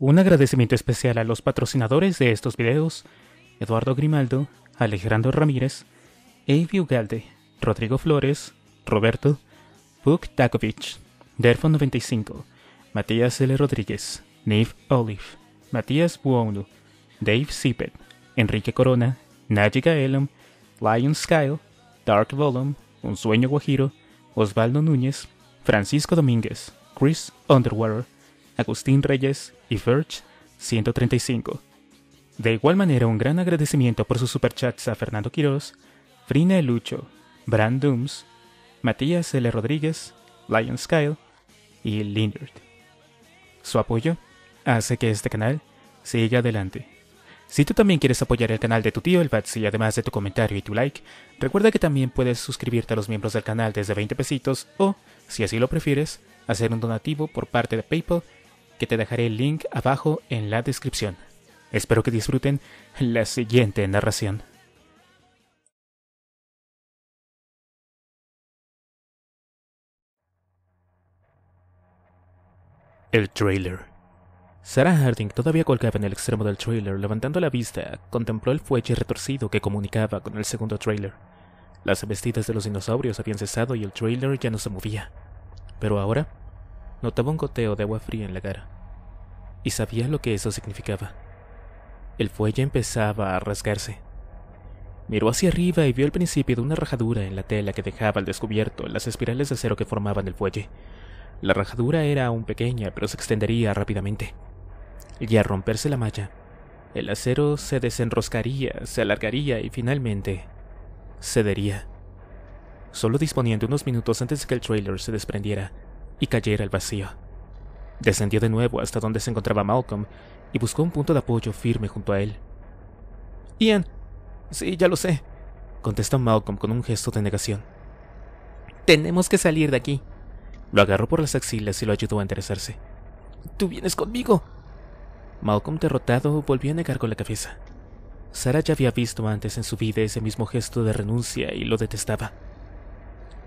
Un agradecimiento especial a los patrocinadores de estos videos, Eduardo Grimaldo, Alejandro Ramírez, Avi Ugalde, Rodrigo Flores, Roberto, Puk Takovich, Derfo95, Matías L. Rodríguez, Nave Olive, Matías Buonu, Dave Sipet, Enrique Corona, Najiga Elam, Lion Skyle, Dark Volume, Un Sueño Guajiro, Osvaldo Núñez, Francisco Domínguez, Chris Underwater, Agustín Reyes y Verge 135. De igual manera, un gran agradecimiento por sus superchats a Fernando Quiroz, Frina Lucho, Brand Dooms, Matías L. Rodríguez, Lion Skyle y Lindert. Su apoyo hace que este canal siga adelante. Si tú también quieres apoyar el canal de tu tío el Batsy, además de tu comentario y tu like, recuerda que también puedes suscribirte a los miembros del canal desde 20 pesitos o, si así lo prefieres, hacer un donativo por parte de PayPal que te dejaré el link abajo en la descripción. Espero que disfruten la siguiente narración. El trailer. Sarah Harding todavía colgaba en el extremo del trailer, levantando la vista, contempló el fuelle retorcido que comunicaba con el segundo trailer. Las embestidas de los dinosaurios habían cesado y el trailer ya no se movía. Pero ahora notaba un goteo de agua fría en la cara y sabía lo que eso significaba. El fuelle empezaba a rasgarse. Miró hacia arriba y vio el principio de una rajadura en la tela que dejaba al descubierto las espirales de acero que formaban el fuelle. La rajadura era aún pequeña, pero se extendería rápidamente. Y al romperse la malla, el acero se desenroscaría, se alargaría y finalmente cedería. Solo disponía de unos minutos antes de que el trailer se desprendiera y cayera al vacío. Descendió de nuevo hasta donde se encontraba Malcolm y buscó un punto de apoyo firme junto a él. Ian. Sí, ya lo sé, contestó Malcolm con un gesto de negación. Tenemos que salir de aquí. Lo agarró por las axilas y lo ayudó a enderezarse. Tú vienes conmigo. Malcolm, derrotado, volvió a negar con la cabeza. Sara ya había visto antes en su vida ese mismo gesto de renuncia y lo detestaba.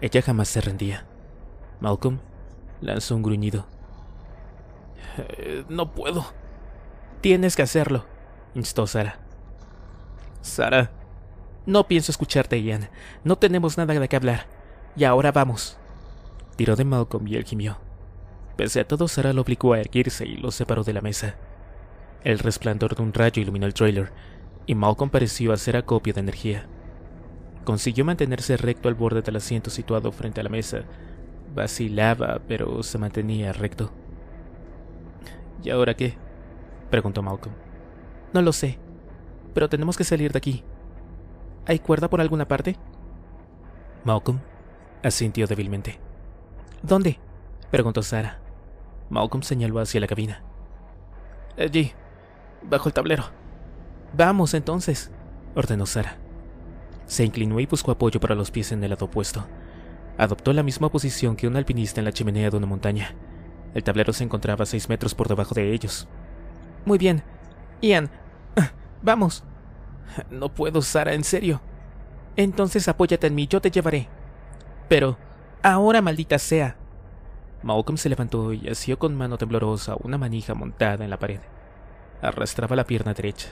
Ella jamás se rendía. Malcolm lanzó un gruñido. Eh, no puedo. Tienes que hacerlo, instó Sara. Sara. No pienso escucharte, Ian. No tenemos nada de qué hablar. Y ahora vamos. Tiró de Malcolm y él gimió. Pese a todo, Sara lo obligó a erguirse y lo separó de la mesa. El resplandor de un rayo iluminó el trailer, y Malcolm pareció hacer acopio de energía. Consiguió mantenerse recto al borde del asiento situado frente a la mesa. Vacilaba, pero se mantenía recto. ¿Y ahora qué? preguntó Malcolm. No lo sé, pero tenemos que salir de aquí. ¿Hay cuerda por alguna parte? Malcolm asintió débilmente. ¿Dónde? preguntó Sara. Malcolm señaló hacia la cabina. Allí, bajo el tablero. Vamos entonces, ordenó Sara. Se inclinó y buscó apoyo para los pies en el lado opuesto. Adoptó la misma posición que un alpinista en la chimenea de una montaña. El tablero se encontraba seis metros por debajo de ellos. Muy bien. Ian, vamos. No puedo, Sara, en serio. Entonces apóyate en mí, yo te llevaré. Pero, ahora maldita sea. Malcolm se levantó y asió con mano temblorosa una manija montada en la pared. Arrastraba la pierna derecha.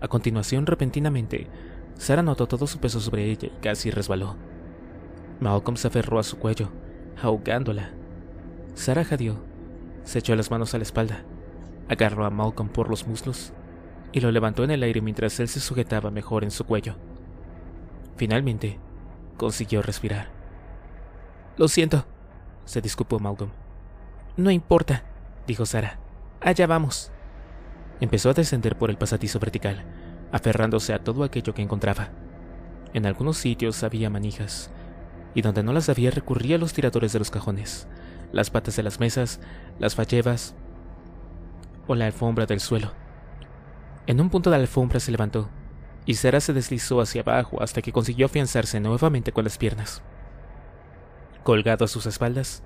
A continuación, repentinamente, Sara notó todo su peso sobre ella y casi resbaló. Malcolm se aferró a su cuello, ahogándola. Sara jadeó, se echó las manos a la espalda, agarró a Malcolm por los muslos y lo levantó en el aire mientras él se sujetaba mejor en su cuello. Finalmente, consiguió respirar. Lo siento, se disculpó Malcolm. No importa, dijo Sara. Allá vamos. Empezó a descender por el pasadizo vertical, aferrándose a todo aquello que encontraba. En algunos sitios había manijas, y donde no las había recurría a los tiradores de los cajones, las patas de las mesas, las fallevas o la alfombra del suelo. En un punto de la alfombra se levantó, y Sara se deslizó hacia abajo hasta que consiguió afianzarse nuevamente con las piernas. Colgado a sus espaldas,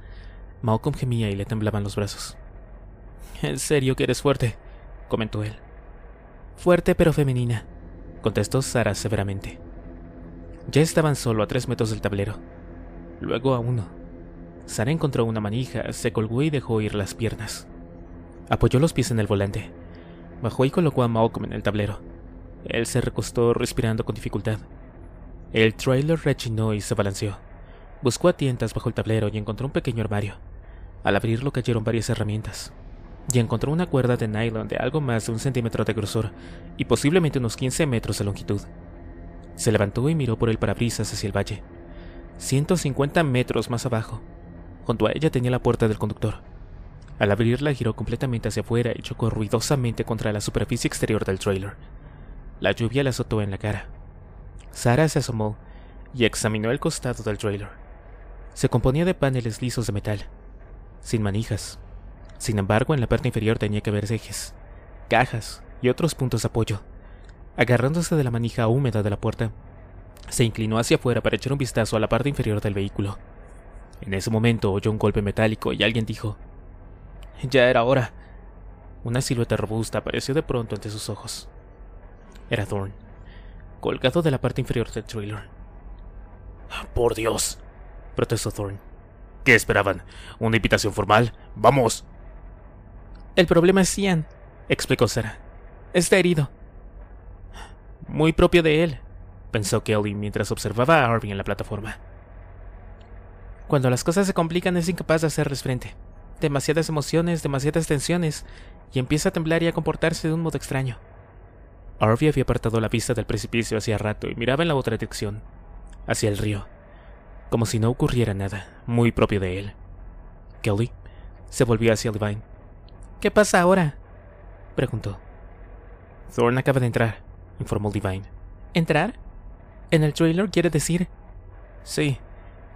Malcolm gemía y le temblaban los brazos. En serio que eres fuerte, comentó él. Fuerte pero femenina, contestó Sara severamente. Ya estaban solo a tres metros del tablero, luego a uno. Sara encontró una manija, se colgó y dejó ir las piernas. Apoyó los pies en el volante. Bajó y colocó a Malcolm en el tablero. Él se recostó respirando con dificultad. El trailer rechinó y se balanceó. Buscó a tientas bajo el tablero y encontró un pequeño armario. Al abrirlo cayeron varias herramientas. Y encontró una cuerda de nylon de algo más de un centímetro de grosor y posiblemente unos 15 metros de longitud. Se levantó y miró por el parabrisas hacia el valle. 150 metros más abajo. Junto a ella tenía la puerta del conductor. Al abrirla giró completamente hacia afuera y chocó ruidosamente contra la superficie exterior del trailer. La lluvia la azotó en la cara. Sara se asomó y examinó el costado del trailer. Se componía de paneles lisos de metal, sin manijas. Sin embargo, en la parte inferior tenía que ver ejes, cajas y otros puntos de apoyo. Agarrándose de la manija húmeda de la puerta, se inclinó hacia afuera para echar un vistazo a la parte inferior del vehículo. En ese momento oyó un golpe metálico y alguien dijo, Ya era hora. Una silueta robusta apareció de pronto ante sus ojos. Era Thorn, colgado de la parte inferior del trailer. Por Dios, protestó Thorn. ¿Qué esperaban? ¿Una invitación formal? ¡Vamos! El problema es Ian, explicó Sarah. Está herido. Muy propio de él, pensó Kelly mientras observaba a Harvey en la plataforma. Cuando las cosas se complican es incapaz de hacerles frente. Demasiadas emociones, demasiadas tensiones, y empieza a temblar y a comportarse de un modo extraño. Harvey había apartado la vista del precipicio hacía rato y miraba en la otra dirección, hacia el río, como si no ocurriera nada, muy propio de él. Kelly se volvió hacia Levine. ¿Qué pasa ahora? preguntó. Thorne acaba de entrar, informó Divine. ¿Entrar? En el trailer quiere decir. Sí.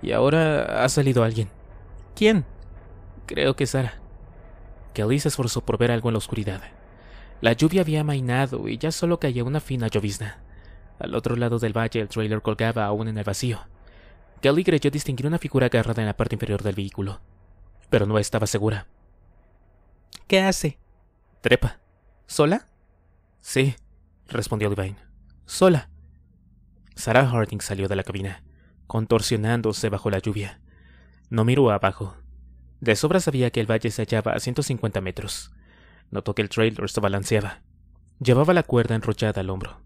Y ahora ha salido alguien. ¿Quién? Creo que Sara. Kelly se esforzó por ver algo en la oscuridad. La lluvia había amainado y ya solo caía una fina llovizna. Al otro lado del valle el trailer colgaba aún en el vacío. Kelly creyó distinguir una figura agarrada en la parte inferior del vehículo, pero no estaba segura. ¿Qué hace? Trepa. ¿Sola? Sí, respondió Divine. Sola. Sarah Harding salió de la cabina, contorsionándose bajo la lluvia. No miró abajo. De sobra sabía que el valle se hallaba a 150 metros. Notó que el trailer se balanceaba. Llevaba la cuerda enrollada al hombro.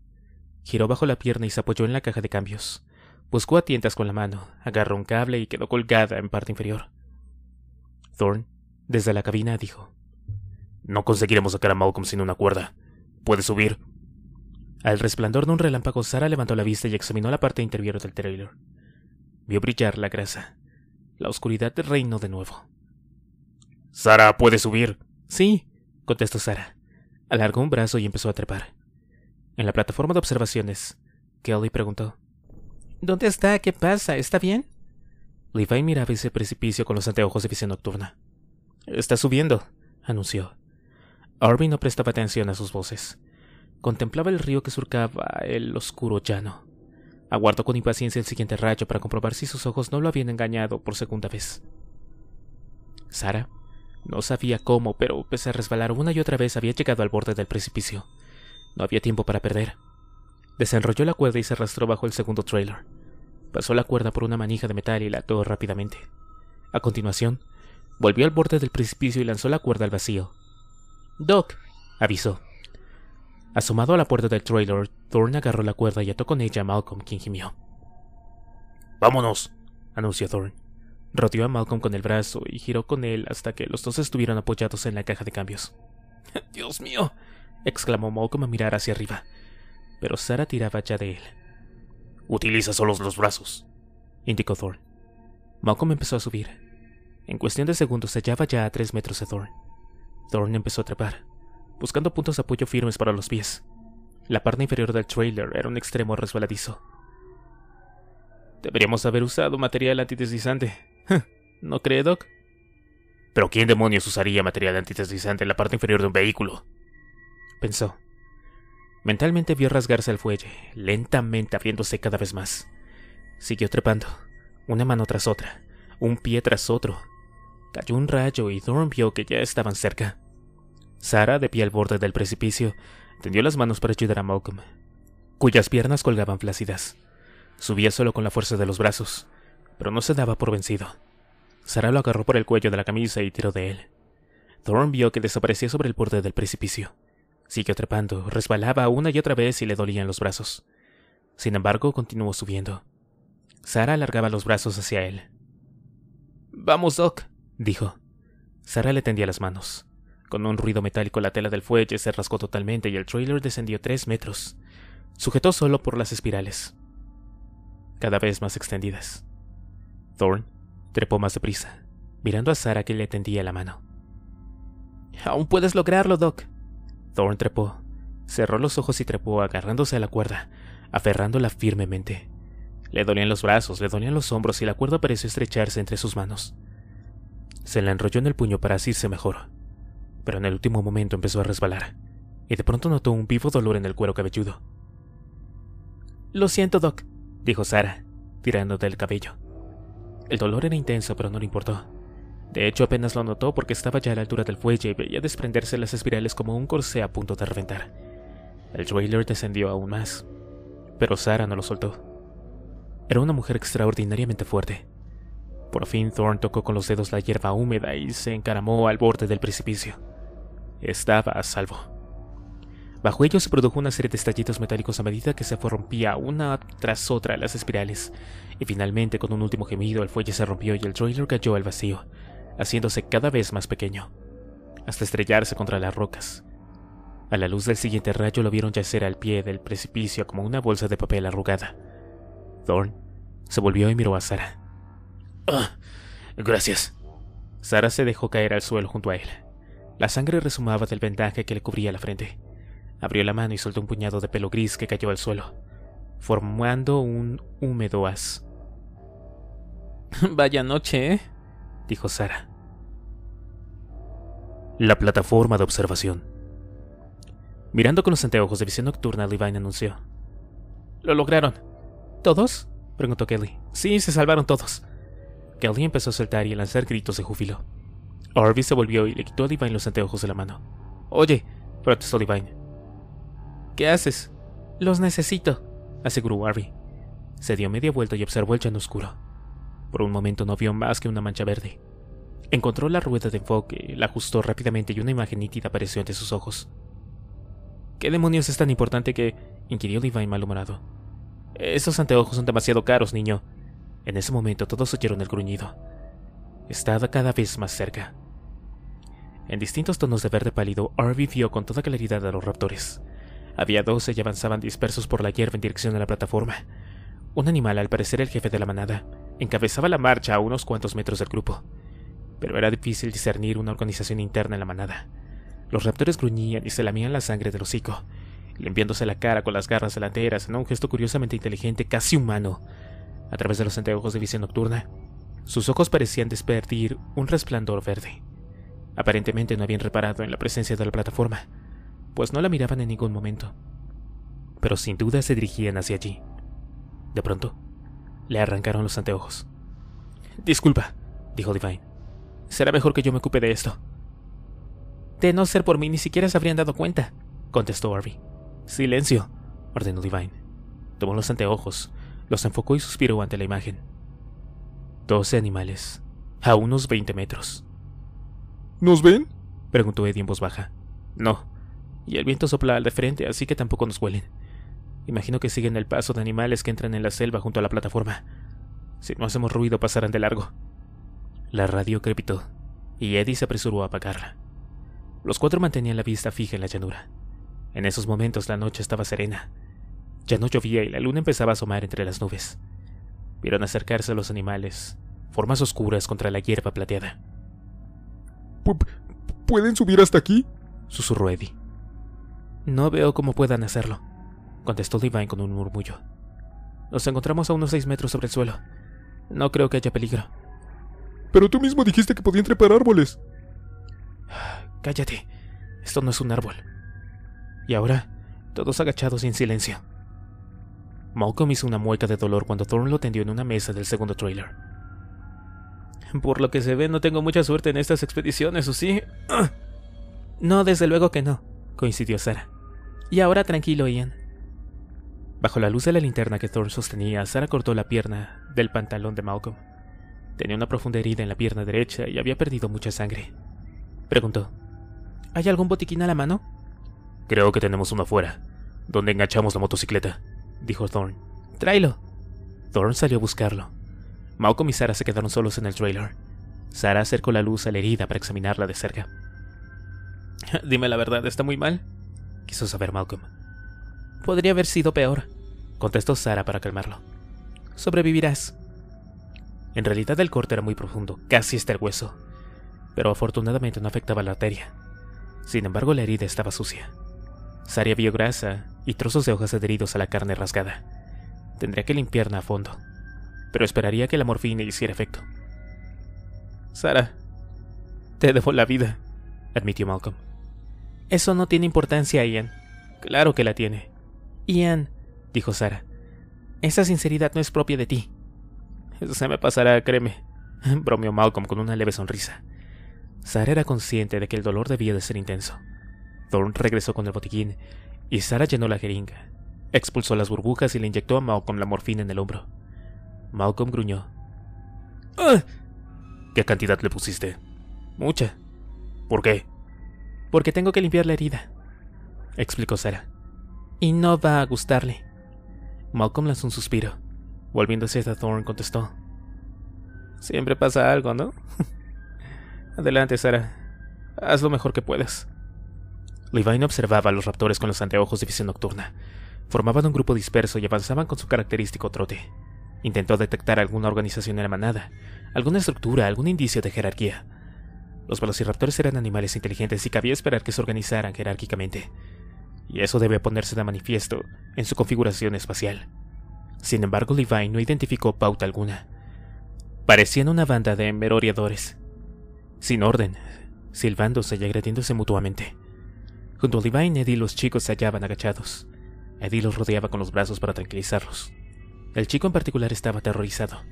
Giró bajo la pierna y se apoyó en la caja de cambios. Buscó a tientas con la mano, agarró un cable y quedó colgada en parte inferior. Thorne, desde la cabina, dijo: No conseguiremos sacar a Malcolm sin una cuerda. ¿Puede subir? Al resplandor de un relámpago, Sara levantó la vista y examinó la parte interior del trailer. Vio brillar la grasa. La oscuridad reinó de nuevo. Sara, ¿puede subir? Sí, contestó Sara. Alargó un brazo y empezó a trepar. En la plataforma de observaciones, Kelly preguntó: ¿Dónde está? ¿Qué pasa? ¿Está bien? Levi miraba ese precipicio con los anteojos de visión nocturna. Está subiendo, anunció. Arby no prestaba atención a sus voces. Contemplaba el río que surcaba el oscuro llano. Aguardó con impaciencia el siguiente rayo para comprobar si sus ojos no lo habían engañado por segunda vez. Sara no sabía cómo, pero pese a resbalar una y otra vez había llegado al borde del precipicio. No había tiempo para perder. Desenrolló la cuerda y se arrastró bajo el segundo trailer. Pasó la cuerda por una manija de metal y la ató rápidamente. A continuación, volvió al borde del precipicio y lanzó la cuerda al vacío. Doc, avisó. Asomado a la puerta del trailer, Thorne agarró la cuerda y ató con ella a Malcolm, quien gimió. Vámonos, anunció Thorne. Rodeó a Malcolm con el brazo y giró con él hasta que los dos estuvieron apoyados en la caja de cambios. Dios mío, exclamó Malcolm a mirar hacia arriba. Pero Sara tiraba ya de él. Utiliza solo los brazos, indicó Thorne. Malcolm empezó a subir. En cuestión de segundos se hallaba ya a tres metros de Thorne. Thorne empezó a trepar buscando puntos de apoyo firmes para los pies. La parte inferior del trailer era un extremo resbaladizo. Deberíamos haber usado material antideslizante. ¿No cree, Doc? ¿Pero quién demonios usaría material antideslizante en la parte inferior de un vehículo? Pensó. Mentalmente vio rasgarse el fuelle, lentamente abriéndose cada vez más. Siguió trepando, una mano tras otra, un pie tras otro. Cayó un rayo y Thorne vio que ya estaban cerca. Sara, de pie al borde del precipicio, tendió las manos para ayudar a Malcolm, cuyas piernas colgaban flácidas. Subía solo con la fuerza de los brazos, pero no se daba por vencido. Sara lo agarró por el cuello de la camisa y tiró de él. Thorn vio que desaparecía sobre el borde del precipicio. Siguió trepando, resbalaba una y otra vez y le dolían los brazos. Sin embargo, continuó subiendo. Sara alargaba los brazos hacia él. Vamos, Doc, dijo. Sara le tendía las manos. Con un ruido metálico la tela del fuelle se rascó totalmente y el trailer descendió tres metros. Sujetó solo por las espirales, cada vez más extendidas. Thorn trepó más deprisa, mirando a Sara que le tendía la mano. Aún puedes lograrlo, Doc. Thorn trepó, cerró los ojos y trepó agarrándose a la cuerda, aferrándola firmemente. Le dolían los brazos, le dolían los hombros y la cuerda pareció estrecharse entre sus manos. Se la enrolló en el puño para asirse mejor, pero en el último momento empezó a resbalar, y de pronto notó un vivo dolor en el cuero cabelludo. Lo siento, Doc, dijo Sara, tirando del cabello. El dolor era intenso, pero no le importó. De hecho, apenas lo notó porque estaba ya a la altura del fuelle y veía desprenderse las espirales como un corsé a punto de reventar. El trailer descendió aún más, pero Sara no lo soltó. Era una mujer extraordinariamente fuerte. Por fin Thorn tocó con los dedos la hierba húmeda y se encaramó al borde del precipicio. Estaba a salvo. Bajo ellos se produjo una serie de estallidos metálicos a medida que se rompía una tras otra las espirales, y finalmente con un último gemido el fuelle se rompió y el trailer cayó al vacío, haciéndose cada vez más pequeño, hasta estrellarse contra las rocas. A la luz del siguiente rayo lo vieron yacer al pie del precipicio como una bolsa de papel arrugada. Thorn se volvió y miró a Sara. Ah, gracias. Sara se dejó caer al suelo junto a él. La sangre resumaba del vendaje que le cubría la frente. Abrió la mano y soltó un puñado de pelo gris que cayó al suelo, formando un húmedo haz. Vaya noche, ¿eh? dijo Sara. La plataforma de observación. Mirando con los anteojos de visión nocturna, Levine anunció. Lo lograron. ¿Todos? preguntó Kelly. Sí, se salvaron todos. Kelly empezó a saltar y a lanzar gritos de júbilo. Arby se volvió y le quitó a Divine los anteojos de la mano. Oye, protestó Divine. ¿Qué haces? Los necesito, aseguró Arby. Se dio media vuelta y observó el llano oscuro. Por un momento no vio más que una mancha verde. Encontró la rueda de enfoque, la ajustó rápidamente y una imagen nítida apareció ante sus ojos. ¿Qué demonios es tan importante que? inquirió Divine malhumorado. Esos anteojos son demasiado caros, niño. En ese momento todos oyeron el gruñido. Estaba cada vez más cerca. En distintos tonos de verde pálido, Arby vio con toda claridad a los raptores. Había doce y avanzaban dispersos por la hierba en dirección a la plataforma. Un animal, al parecer el jefe de la manada, encabezaba la marcha a unos cuantos metros del grupo. Pero era difícil discernir una organización interna en la manada. Los raptores gruñían y se lamían la sangre del hocico, limpiándose la cara con las garras delanteras en un gesto curiosamente inteligente, casi humano. A través de los anteojos de visión nocturna, sus ojos parecían desperdir un resplandor verde. Aparentemente no habían reparado en la presencia de la plataforma, pues no la miraban en ningún momento. Pero sin duda se dirigían hacia allí. De pronto, le arrancaron los anteojos. Disculpa, dijo Divine. Será mejor que yo me ocupe de esto. De no ser por mí, ni siquiera se habrían dado cuenta, contestó Harvey. Silencio, ordenó Divine. Tomó los anteojos, los enfocó y suspiró ante la imagen. Doce animales, a unos veinte metros. ¿Nos ven? preguntó Eddie en voz baja. No, y el viento sopla al de frente, así que tampoco nos huelen. Imagino que siguen el paso de animales que entran en la selva junto a la plataforma. Si no hacemos ruido, pasarán de largo. La radio crepitó, y Eddie se apresuró a apagarla. Los cuatro mantenían la vista fija en la llanura. En esos momentos la noche estaba serena. Ya no llovía y la luna empezaba a asomar entre las nubes. Vieron acercarse a los animales, formas oscuras contra la hierba plateada. ¿Pueden subir hasta aquí? susurró Eddie. No veo cómo puedan hacerlo, contestó Divine con un murmullo. Nos encontramos a unos seis metros sobre el suelo. No creo que haya peligro. Pero tú mismo dijiste que podían trepar árboles. Cállate. Esto no es un árbol. Y ahora, todos agachados y en silencio. Malcolm hizo una mueca de dolor cuando Thorn lo tendió en una mesa del segundo trailer. Por lo que se ve, no tengo mucha suerte en estas expediciones, ¿o sí? No, desde luego que no, coincidió Sara. Y ahora tranquilo, Ian. Bajo la luz de la linterna que Thorn sostenía, Sara cortó la pierna del pantalón de Malcolm. Tenía una profunda herida en la pierna derecha y había perdido mucha sangre Preguntó. ¿Hay algún botiquín a la mano? Creo que tenemos uno afuera, donde enganchamos la motocicleta, dijo Thorn. Tráelo. Thorn salió a buscarlo. Malcolm y Sara se quedaron solos en el trailer. Sara acercó la luz a la herida para examinarla de cerca. Dime la verdad, ¿está muy mal? quiso saber Malcolm. Podría haber sido peor, contestó Sara para calmarlo. Sobrevivirás. En realidad el corte era muy profundo, casi hasta el hueso, pero afortunadamente no afectaba la arteria. Sin embargo, la herida estaba sucia. Sara vio grasa y trozos de hojas adheridos a la carne rasgada. Tendría que limpiarla a fondo, pero esperaría que la morfina hiciera efecto. Sara, te debo la vida, admitió Malcolm. Eso no tiene importancia, Ian. Claro que la tiene. Ian, dijo Sara, esa sinceridad no es propia de ti. Se me pasará, créeme, bromeó Malcolm con una leve sonrisa. Sara era consciente de que el dolor debía de ser intenso. Thorne regresó con el botiquín y Sara llenó la jeringa, expulsó las burbujas y le inyectó a Malcolm la morfina en el hombro. Malcolm gruñó. ¿Qué cantidad le pusiste? Mucha. ¿Por qué? Porque tengo que limpiar la herida, explicó Sara. Y no va a gustarle. Malcolm lanzó un suspiro. Volviéndose hacia Thorne contestó. Siempre pasa algo, ¿no? Adelante, Sara. Haz lo mejor que puedas. Levine observaba a los raptores con los anteojos de visión nocturna. Formaban un grupo disperso y avanzaban con su característico trote. Intentó detectar alguna organización en la manada, alguna estructura, algún indicio de jerarquía. Los velociraptores eran animales inteligentes y cabía esperar que se organizaran jerárquicamente. Y eso debe ponerse de manifiesto en su configuración espacial. Sin embargo, Levine no identificó pauta alguna. Parecían una banda de merodeadores, sin orden, silbándose y agrediéndose mutuamente. Junto a Levine, Eddie y los chicos se hallaban agachados. Eddie los rodeaba con los brazos para tranquilizarlos. El chico en particular estaba aterrorizado.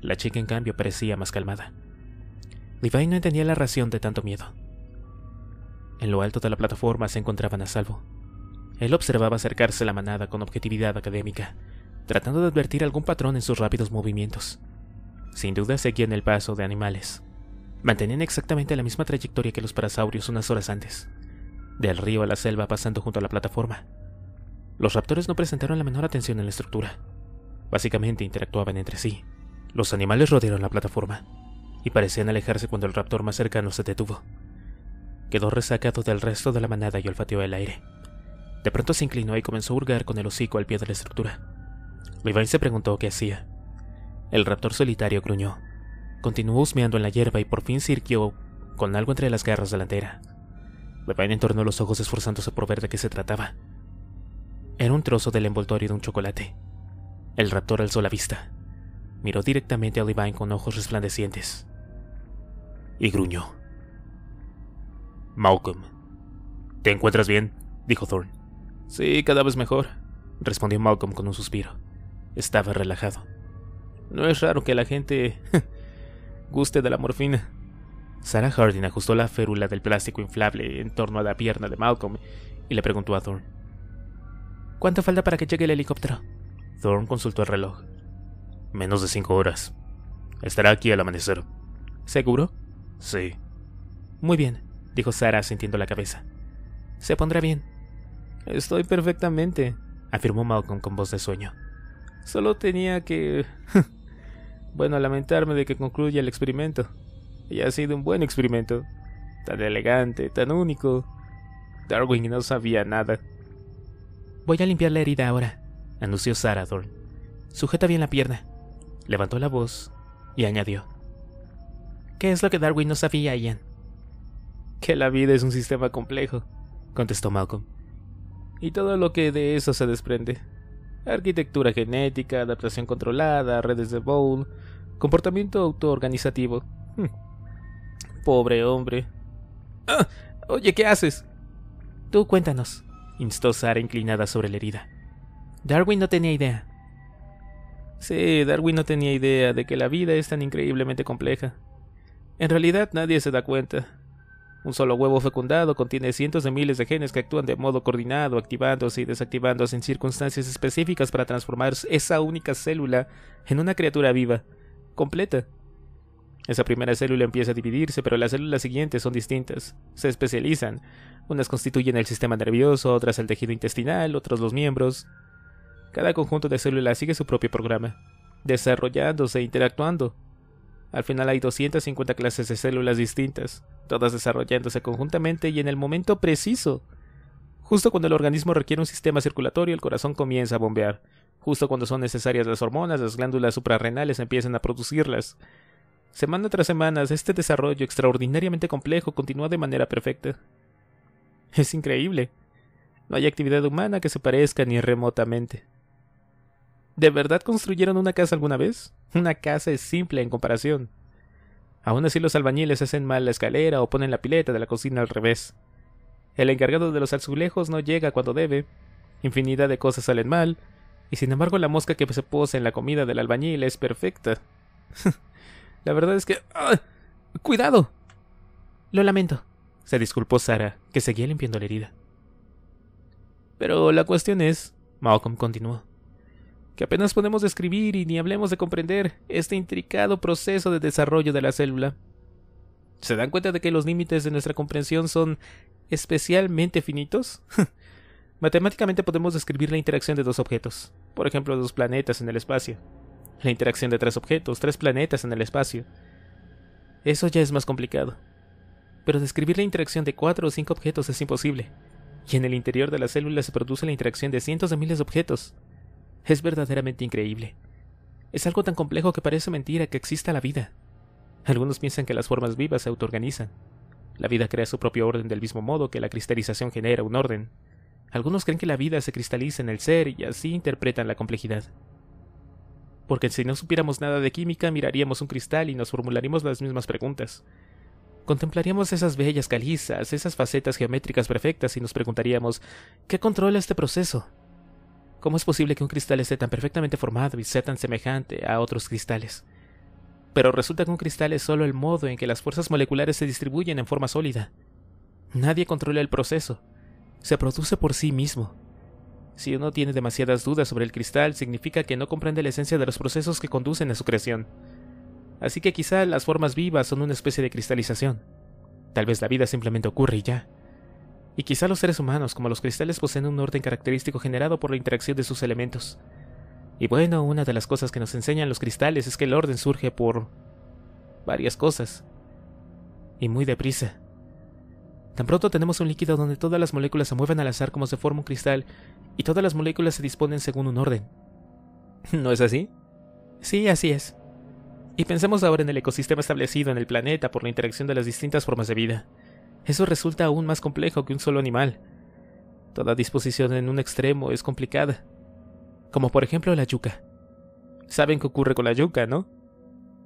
La chica, en cambio, parecía más calmada. Levi no entendía la razón de tanto miedo. En lo alto de la plataforma se encontraban a salvo. Él observaba acercarse la manada con objetividad académica, tratando de advertir algún patrón en sus rápidos movimientos. Sin duda seguían el paso de animales. Mantenían exactamente la misma trayectoria que los parasaurios unas horas antes, del río a la selva pasando junto a la plataforma. Los raptores no presentaron la menor atención en la estructura. Básicamente interactuaban entre sí. Los animales rodearon la plataforma, y parecían alejarse cuando el raptor más cercano se detuvo. Quedó resacado del resto de la manada y olfateó el aire. De pronto se inclinó y comenzó a hurgar con el hocico al pie de la estructura. Levi se preguntó qué hacía. El raptor solitario gruñó. Continuó husmeando en la hierba y por fin se irguió con algo entre las garras delantera. Levine entornó los ojos esforzándose por ver de qué se trataba. Era un trozo del envoltorio de un chocolate. El raptor alzó la vista. Miró directamente a Levine con ojos resplandecientes. Y gruñó. Malcolm. ¿Te encuentras bien? dijo Thorne. Sí, cada vez mejor, respondió Malcolm con un suspiro. Estaba relajado. No es raro que la gente guste de la morfina. Sarah Harding ajustó la férula del plástico inflable en torno a la pierna de Malcolm y le preguntó a Thorne. ¿Cuánto falta para que llegue el helicóptero? Thorne consultó el reloj. Menos de cinco horas. Estará aquí al amanecer. ¿Seguro? Sí. Muy bien, dijo Sarah sintiendo la cabeza. Se pondrá bien. Estoy perfectamente, afirmó Malcolm con voz de sueño. Solo tenía que... bueno, lamentarme de que concluya el experimento. Y ha sido un buen experimento. Tan elegante, tan único. Darwin no sabía nada. Voy a limpiar la herida ahora, anunció Sarah. Sujeta bien la pierna. Levantó la voz y añadió. ¿Qué es lo que Darwin no sabía, Ian? Que la vida es un sistema complejo, contestó Malcolm. Y todo lo que de eso se desprende. Arquitectura genética, adaptación controlada, redes de Bowl, comportamiento autoorganizativo. Hmm. Pobre hombre. ¡Ah! Oye, ¿qué haces? Tú cuéntanos, instó Sara inclinada sobre la herida. Darwin no tenía idea. Sí, Darwin no tenía idea de que la vida es tan increíblemente compleja. En realidad nadie se da cuenta. Un solo huevo fecundado contiene cientos de miles de genes que actúan de modo coordinado, activándose y desactivándose en circunstancias específicas para transformar esa única célula en una criatura viva, completa. Esa primera célula empieza a dividirse, pero las células siguientes son distintas. Se especializan. Unas constituyen el sistema nervioso, otras el tejido intestinal, otros los miembros. Cada conjunto de células sigue su propio programa, desarrollándose e interactuando. Al final hay 250 clases de células distintas, todas desarrollándose conjuntamente y en el momento preciso. Justo cuando el organismo requiere un sistema circulatorio, el corazón comienza a bombear. Justo cuando son necesarias las hormonas, las glándulas suprarrenales empiezan a producirlas. Semana tras semana, este desarrollo extraordinariamente complejo continúa de manera perfecta. Es increíble. No hay actividad humana que se parezca ni remotamente. ¿De verdad construyeron una casa alguna vez? Una casa es simple en comparación. Aún así los albañiles hacen mal la escalera o ponen la pileta de la cocina al revés. El encargado de los azulejos no llega cuando debe. Infinidad de cosas salen mal. Y sin embargo la mosca que se posa en la comida del albañil es perfecta. la verdad es que... ¡ah! ¡Cuidado! Lo lamento, se disculpó Sara, que seguía limpiando la herida. Pero la cuestión es, Malcolm continuó, que apenas podemos describir y ni hablemos de comprender este intricado proceso de desarrollo de la célula. ¿Se dan cuenta de que los límites de nuestra comprensión son especialmente finitos? Matemáticamente podemos describir la interacción de dos objetos, por ejemplo dos planetas en el espacio. La interacción de tres objetos, tres planetas en el espacio. Eso ya es más complicado. Pero describir la interacción de cuatro o cinco objetos es imposible. Y en el interior de la célula se produce la interacción de cientos de miles de objetos. Es verdaderamente increíble. Es algo tan complejo que parece mentira que exista la vida. Algunos piensan que las formas vivas se autoorganizan. La vida crea su propio orden del mismo modo que la cristalización genera un orden. Algunos creen que la vida se cristaliza en el ser y así interpretan la complejidad. Porque si no supiéramos nada de química, miraríamos un cristal y nos formularíamos las mismas preguntas. Contemplaríamos esas bellas calizas, esas facetas geométricas perfectas y nos preguntaríamos ¿qué controla este proceso? ¿Cómo es posible que un cristal esté tan perfectamente formado y sea tan semejante a otros cristales? Pero resulta que un cristal es solo el modo en que las fuerzas moleculares se distribuyen en forma sólida. Nadie controla el proceso. Se produce por sí mismo. Si uno tiene demasiadas dudas sobre el cristal, significa que no comprende la esencia de los procesos que conducen a su creación. Así que quizá las formas vivas son una especie de cristalización. Tal vez la vida simplemente ocurre y ya. Y quizá los seres humanos, como los cristales, poseen un orden característico generado por la interacción de sus elementos. Y bueno, una de las cosas que nos enseñan los cristales es que el orden surge por varias cosas. Y muy deprisa. Tan pronto tenemos un líquido donde todas las moléculas se mueven al azar como se forma un cristal, y todas las moléculas se disponen según un orden. ¿No es así? Sí, así es. Y pensemos ahora en el ecosistema establecido en el planeta por la interacción de las distintas formas de vida. Eso resulta aún más complejo que un solo animal. Toda disposición en un extremo es complicada. Como por ejemplo la yuca. ¿Saben qué ocurre con la yuca, no?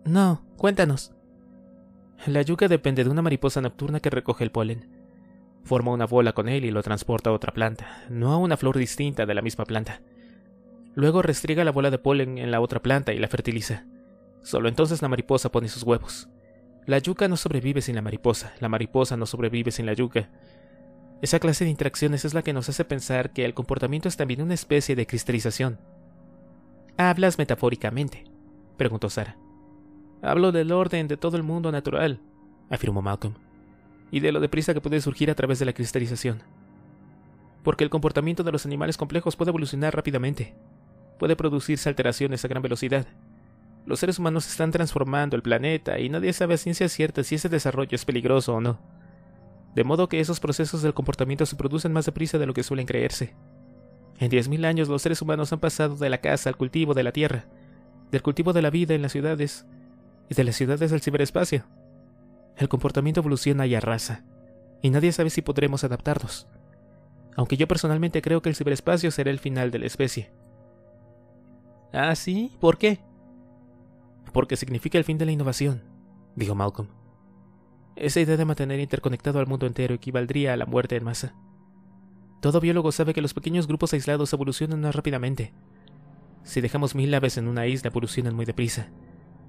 No, cuéntanos. La yuca depende de una mariposa nocturna que recoge el polen. Forma una bola con él y lo transporta a otra planta, no a una flor distinta de la misma planta. Luego restriega la bola de polen en la otra planta y la fertiliza. Solo entonces la mariposa pone sus huevos. La yuca no sobrevive sin la mariposa, la mariposa no sobrevive sin la yuca. Esa clase de interacciones es la que nos hace pensar que el comportamiento es también una especie de cristalización. ¿Hablas metafóricamente? preguntó Sara. Hablo del orden de todo el mundo natural, afirmó Malcolm, y de lo deprisa que puede surgir a través de la cristalización. Porque el comportamiento de los animales complejos puede evolucionar rápidamente, puede producirse alteraciones a gran velocidad, los seres humanos están transformando el planeta y nadie sabe a ciencia cierta si ese desarrollo es peligroso o no. De modo que esos procesos del comportamiento se producen más deprisa de lo que suelen creerse. En 10.000 años los seres humanos han pasado de la casa al cultivo de la tierra, del cultivo de la vida en las ciudades y de las ciudades al ciberespacio. El comportamiento evoluciona y arrasa, y nadie sabe si podremos adaptarnos. Aunque yo personalmente creo que el ciberespacio será el final de la especie. ¿Ah, sí? ¿Por qué? Porque significa el fin de la innovación, dijo Malcolm. Esa idea de mantener interconectado al mundo entero equivaldría a la muerte en masa. Todo biólogo sabe que los pequeños grupos aislados evolucionan más rápidamente. Si dejamos mil aves en una isla, evolucionan muy deprisa.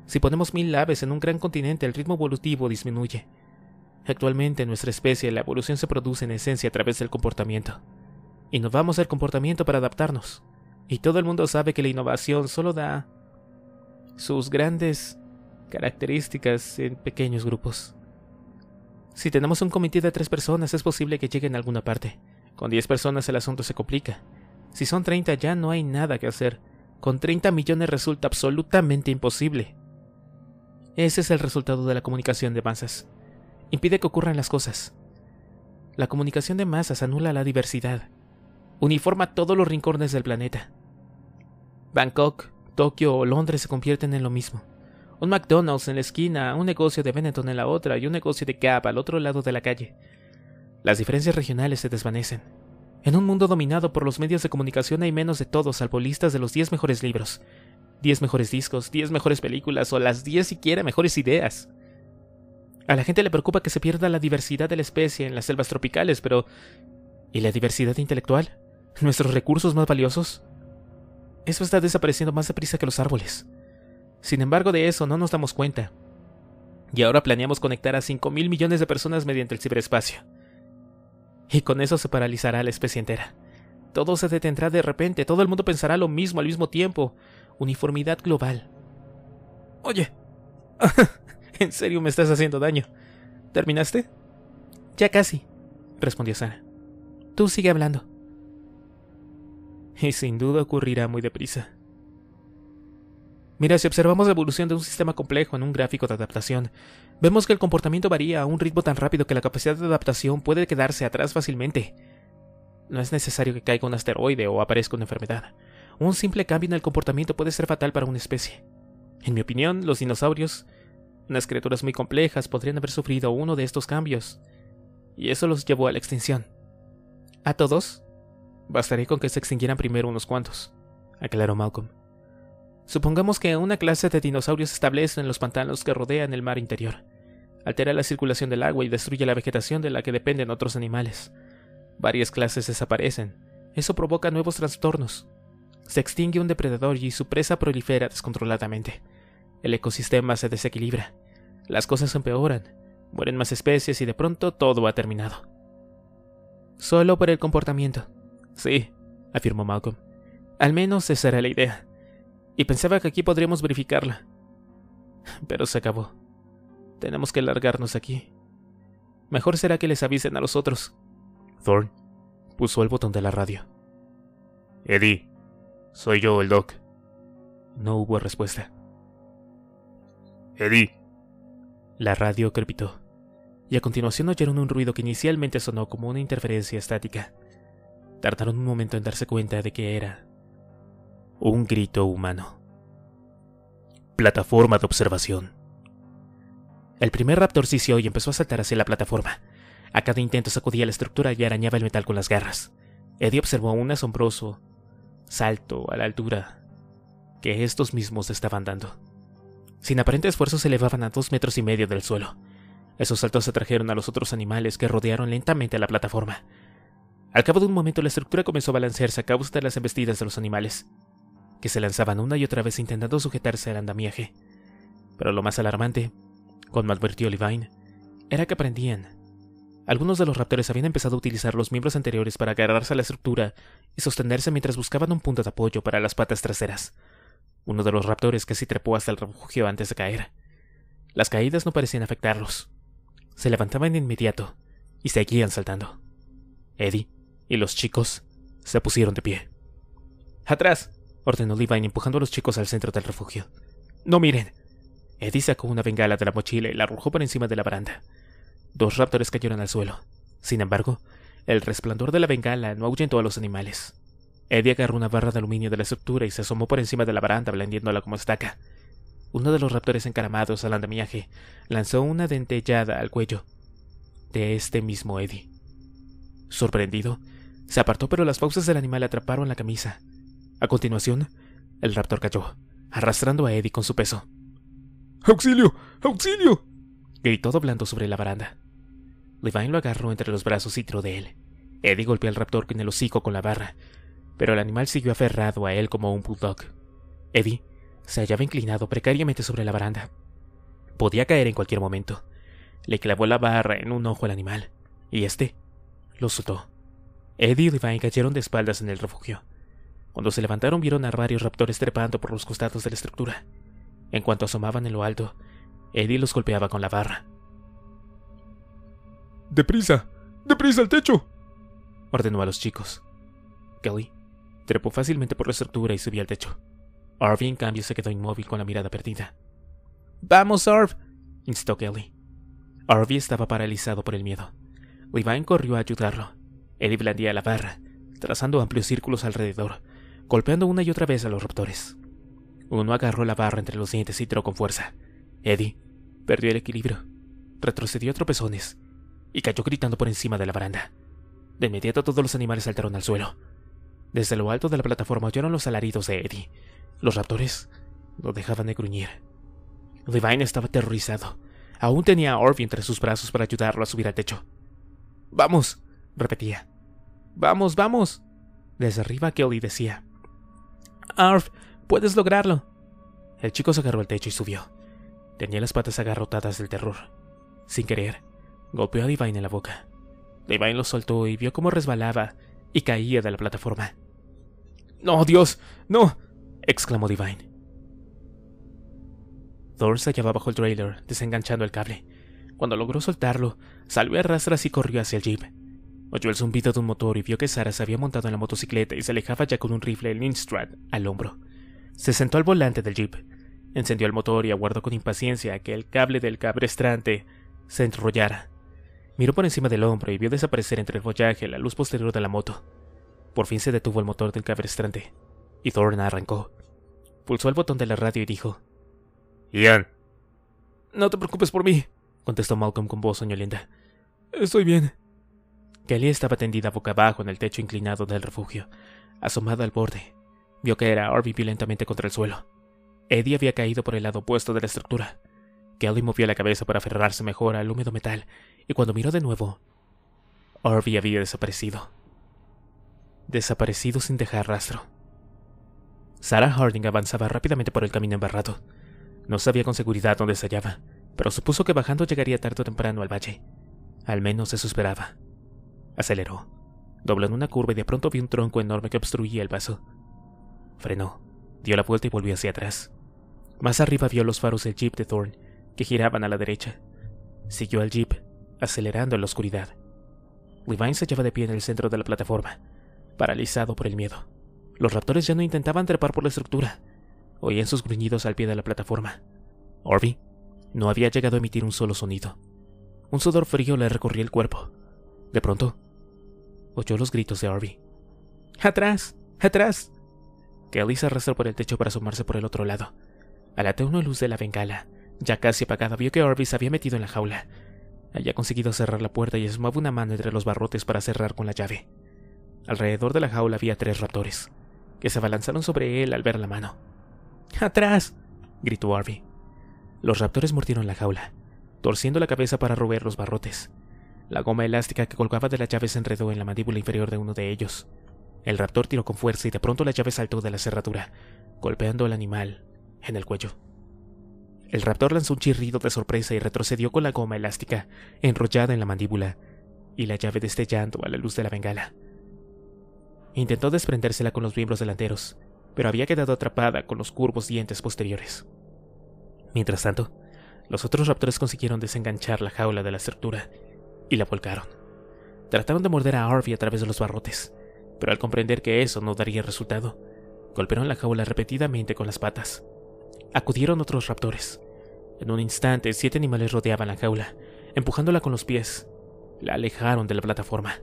Si ponemos mil aves en un gran continente, el ritmo evolutivo disminuye. Actualmente en nuestra especie la evolución se produce en esencia a través del comportamiento. Innovamos el comportamiento para adaptarnos. Y todo el mundo sabe que la innovación solo da sus grandes características en pequeños grupos. Si tenemos un comité de tres personas, es posible que lleguen a alguna parte. Con diez personas el asunto se complica. Si son treinta ya no hay nada que hacer. Con treinta millones resulta absolutamente imposible. Ese es el resultado de la comunicación de masas. Impide que ocurran las cosas. La comunicación de masas anula la diversidad. Uniforma todos los rincones del planeta. Bangkok, Tokio o Londres se convierten en lo mismo. Un McDonald's en la esquina, un negocio de Benetton en la otra y un negocio de Gap al otro lado de la calle. Las diferencias regionales se desvanecen. En un mundo dominado por los medios de comunicación hay menos de todos salvo listas de los 10 mejores libros, 10 mejores discos, 10 mejores películas o las 10 siquiera mejores ideas. A la gente le preocupa que se pierda la diversidad de la especie en las selvas tropicales, pero ¿y la diversidad intelectual? ¿Nuestros recursos más valiosos? Eso está desapareciendo más deprisa que los árboles. Sin embargo, de eso no nos damos cuenta. Y ahora planeamos conectar a 5 mil millones de personas mediante el ciberespacio. Y con eso se paralizará la especie entera. Todo se detendrá de repente, todo el mundo pensará lo mismo al mismo tiempo. Uniformidad global. Oye. en serio me estás haciendo daño. ¿Terminaste? Ya casi, respondió Sara. Tú sigue hablando. Y sin duda ocurrirá muy deprisa. Mira, si observamos la evolución de un sistema complejo en un gráfico de adaptación, vemos que el comportamiento varía a un ritmo tan rápido que la capacidad de adaptación puede quedarse atrás fácilmente. No es necesario que caiga un asteroide o aparezca una enfermedad. Un simple cambio en el comportamiento puede ser fatal para una especie. En mi opinión, los dinosaurios, unas criaturas muy complejas, podrían haber sufrido uno de estos cambios, y eso los llevó a la extinción. ¿A todos? Bastaría con que se extinguieran primero unos cuantos, aclaró Malcolm. Supongamos que una clase de dinosaurios se establece en los pantanos que rodean el mar interior. Altera la circulación del agua y destruye la vegetación de la que dependen otros animales. Varias clases desaparecen. Eso provoca nuevos trastornos. Se extingue un depredador y su presa prolifera descontroladamente. El ecosistema se desequilibra. Las cosas empeoran. Mueren más especies y de pronto todo ha terminado. Solo por el comportamiento. Sí, afirmó Malcolm. Al menos esa era la idea y pensaba que aquí podríamos verificarla. Pero se acabó. Tenemos que largarnos aquí. Mejor será que les avisen a los otros. Thorn puso el botón de la radio. Eddie, soy yo, el Doc. No hubo respuesta. Eddie. La radio crepitó, y a continuación oyeron un ruido que inicialmente sonó como una interferencia estática. Tardaron un momento en darse cuenta de que era un grito humano. Plataforma de observación. El primer raptor sisió y empezó a saltar hacia la plataforma. A cada intento sacudía la estructura y arañaba el metal con las garras. Eddie observó un asombroso salto a la altura que estos mismos estaban dando. Sin aparente esfuerzo se elevaban a dos metros y medio del suelo. Esos saltos atrajeron a los otros animales que rodearon lentamente la plataforma. Al cabo de un momento la estructura comenzó a balancearse a causa de las embestidas de los animales que se lanzaban una y otra vez intentando sujetarse al andamiaje. Pero lo más alarmante, como advirtió Levine, era que aprendían. Algunos de los raptores habían empezado a utilizar los miembros anteriores para agarrarse a la estructura y sostenerse mientras buscaban un punto de apoyo para las patas traseras. Uno de los raptores casi trepó hasta el refugio antes de caer. Las caídas no parecían afectarlos. Se levantaban de inmediato y seguían saltando. Eddie y los chicos se pusieron de pie. ¡Atrás! ordenó Levine empujando a los chicos al centro del refugio. ¡No miren! Eddie sacó una bengala de la mochila y la arrojó por encima de la baranda. Dos raptores cayeron al suelo. Sin embargo, el resplandor de la bengala no ahuyentó a los animales. Eddie agarró una barra de aluminio de la estructura y se asomó por encima de la baranda, blandiéndola como estaca. Uno de los raptores encaramados al andamiaje lanzó una dentellada al cuello de este mismo Eddie. Sorprendido, se apartó, pero las fauces del animal atraparon la camisa a continuación, el raptor cayó, arrastrando a Eddie con su peso. ¡Auxilio! ¡Auxilio! gritó doblando sobre la baranda. Levine lo agarró entre los brazos y tiró de él. Eddie golpeó al raptor en el hocico con la barra, pero el animal siguió aferrado a él como un bulldog. Eddie se hallaba inclinado precariamente sobre la baranda. Podía caer en cualquier momento. Le clavó la barra en un ojo al animal, y este lo soltó. Eddie y Levine cayeron de espaldas en el refugio. Cuando se levantaron vieron a varios raptores trepando por los costados de la estructura. En cuanto asomaban en lo alto, Eddie los golpeaba con la barra. ¡Deprisa! ¡Deprisa al techo! ordenó a los chicos. Kelly trepó fácilmente por la estructura y subió al techo. Harvey, en cambio, se quedó inmóvil con la mirada perdida. ¡Vamos, Arv! instó Kelly. Harvey estaba paralizado por el miedo. Levine corrió a ayudarlo. Eddie blandía la barra, trazando amplios círculos alrededor, golpeando una y otra vez a los raptores. Uno agarró la barra entre los dientes y tiró con fuerza. Eddie perdió el equilibrio, retrocedió a tropezones y cayó gritando por encima de la baranda. De inmediato todos los animales saltaron al suelo. Desde lo alto de la plataforma oyeron los alaridos de Eddie. Los raptores no dejaban de gruñir. Levine estaba aterrorizado. Aún tenía a Orby entre sus brazos para ayudarlo a subir al techo. Vamos, repetía. Vamos, vamos. Desde arriba Kelly decía. Arf, puedes lograrlo. El chico se agarró al techo y subió. Tenía las patas agarrotadas del terror. Sin querer, golpeó a Divine en la boca. Divine lo soltó y vio cómo resbalaba y caía de la plataforma. ¡No, Dios! ¡No! exclamó Divine. Thor se hallaba bajo el trailer, desenganchando el cable. Cuando logró soltarlo, salió a rastras y corrió hacia el jeep. Oyó el zumbido de un motor y vio que Sara se había montado en la motocicleta y se alejaba ya con un rifle Lindstrad al hombro. Se sentó al volante del jeep, encendió el motor y aguardó con impaciencia que el cable del cabrestrante se enrollara. Miró por encima del hombro y vio desaparecer entre el follaje la luz posterior de la moto. Por fin se detuvo el motor del cabrestrante, y Thorne arrancó. Pulsó el botón de la radio y dijo: Ian. No te preocupes por mí, contestó Malcolm con voz soñolienta. Estoy bien. Kelly estaba tendida boca abajo en el techo inclinado del refugio, asomada al borde. Vio que era Harvey violentamente contra el suelo. Eddie había caído por el lado opuesto de la estructura. Kelly movió la cabeza para aferrarse mejor al húmedo metal, y cuando miró de nuevo, Harvey había desaparecido. Desaparecido sin dejar rastro. Sarah Harding avanzaba rápidamente por el camino embarrado. No sabía con seguridad dónde se hallaba, pero supuso que bajando llegaría tarde o temprano al valle. Al menos eso esperaba. Aceleró. Dobló en una curva y de pronto vio un tronco enorme que obstruía el paso. Frenó, dio la vuelta y volvió hacia atrás. Más arriba vio los faros del jeep de Thorne, que giraban a la derecha. Siguió al jeep, acelerando en la oscuridad. Levine se hallaba de pie en el centro de la plataforma, paralizado por el miedo. Los raptores ya no intentaban trepar por la estructura. Oían sus gruñidos al pie de la plataforma. Orby no había llegado a emitir un solo sonido. Un sudor frío le recorría el cuerpo. De pronto, oyó los gritos de Orby. ¡Atrás! ¡Atrás! Kelly se arrastró por el techo para asomarse por el otro lado. A la tenue luz de la bengala, ya casi apagada, vio que Orby se había metido en la jaula. Había conseguido cerrar la puerta y asomaba una mano entre los barrotes para cerrar con la llave. Alrededor de la jaula había tres raptores, que se abalanzaron sobre él al ver la mano. ¡Atrás! gritó Orby. Los raptores mordieron la jaula, torciendo la cabeza para roer los barrotes. La goma elástica que colgaba de la llave se enredó en la mandíbula inferior de uno de ellos. El raptor tiró con fuerza y de pronto la llave saltó de la cerradura, golpeando al animal en el cuello. El raptor lanzó un chirrido de sorpresa y retrocedió con la goma elástica enrollada en la mandíbula y la llave destellando a la luz de la bengala. Intentó desprendérsela con los miembros delanteros, pero había quedado atrapada con los curvos dientes posteriores. Mientras tanto, los otros raptores consiguieron desenganchar la jaula de la estructura y la volcaron. Trataron de morder a Harvey a través de los barrotes, pero al comprender que eso no daría resultado, golpearon la jaula repetidamente con las patas. Acudieron otros raptores. En un instante, siete animales rodeaban la jaula, empujándola con los pies. La alejaron de la plataforma.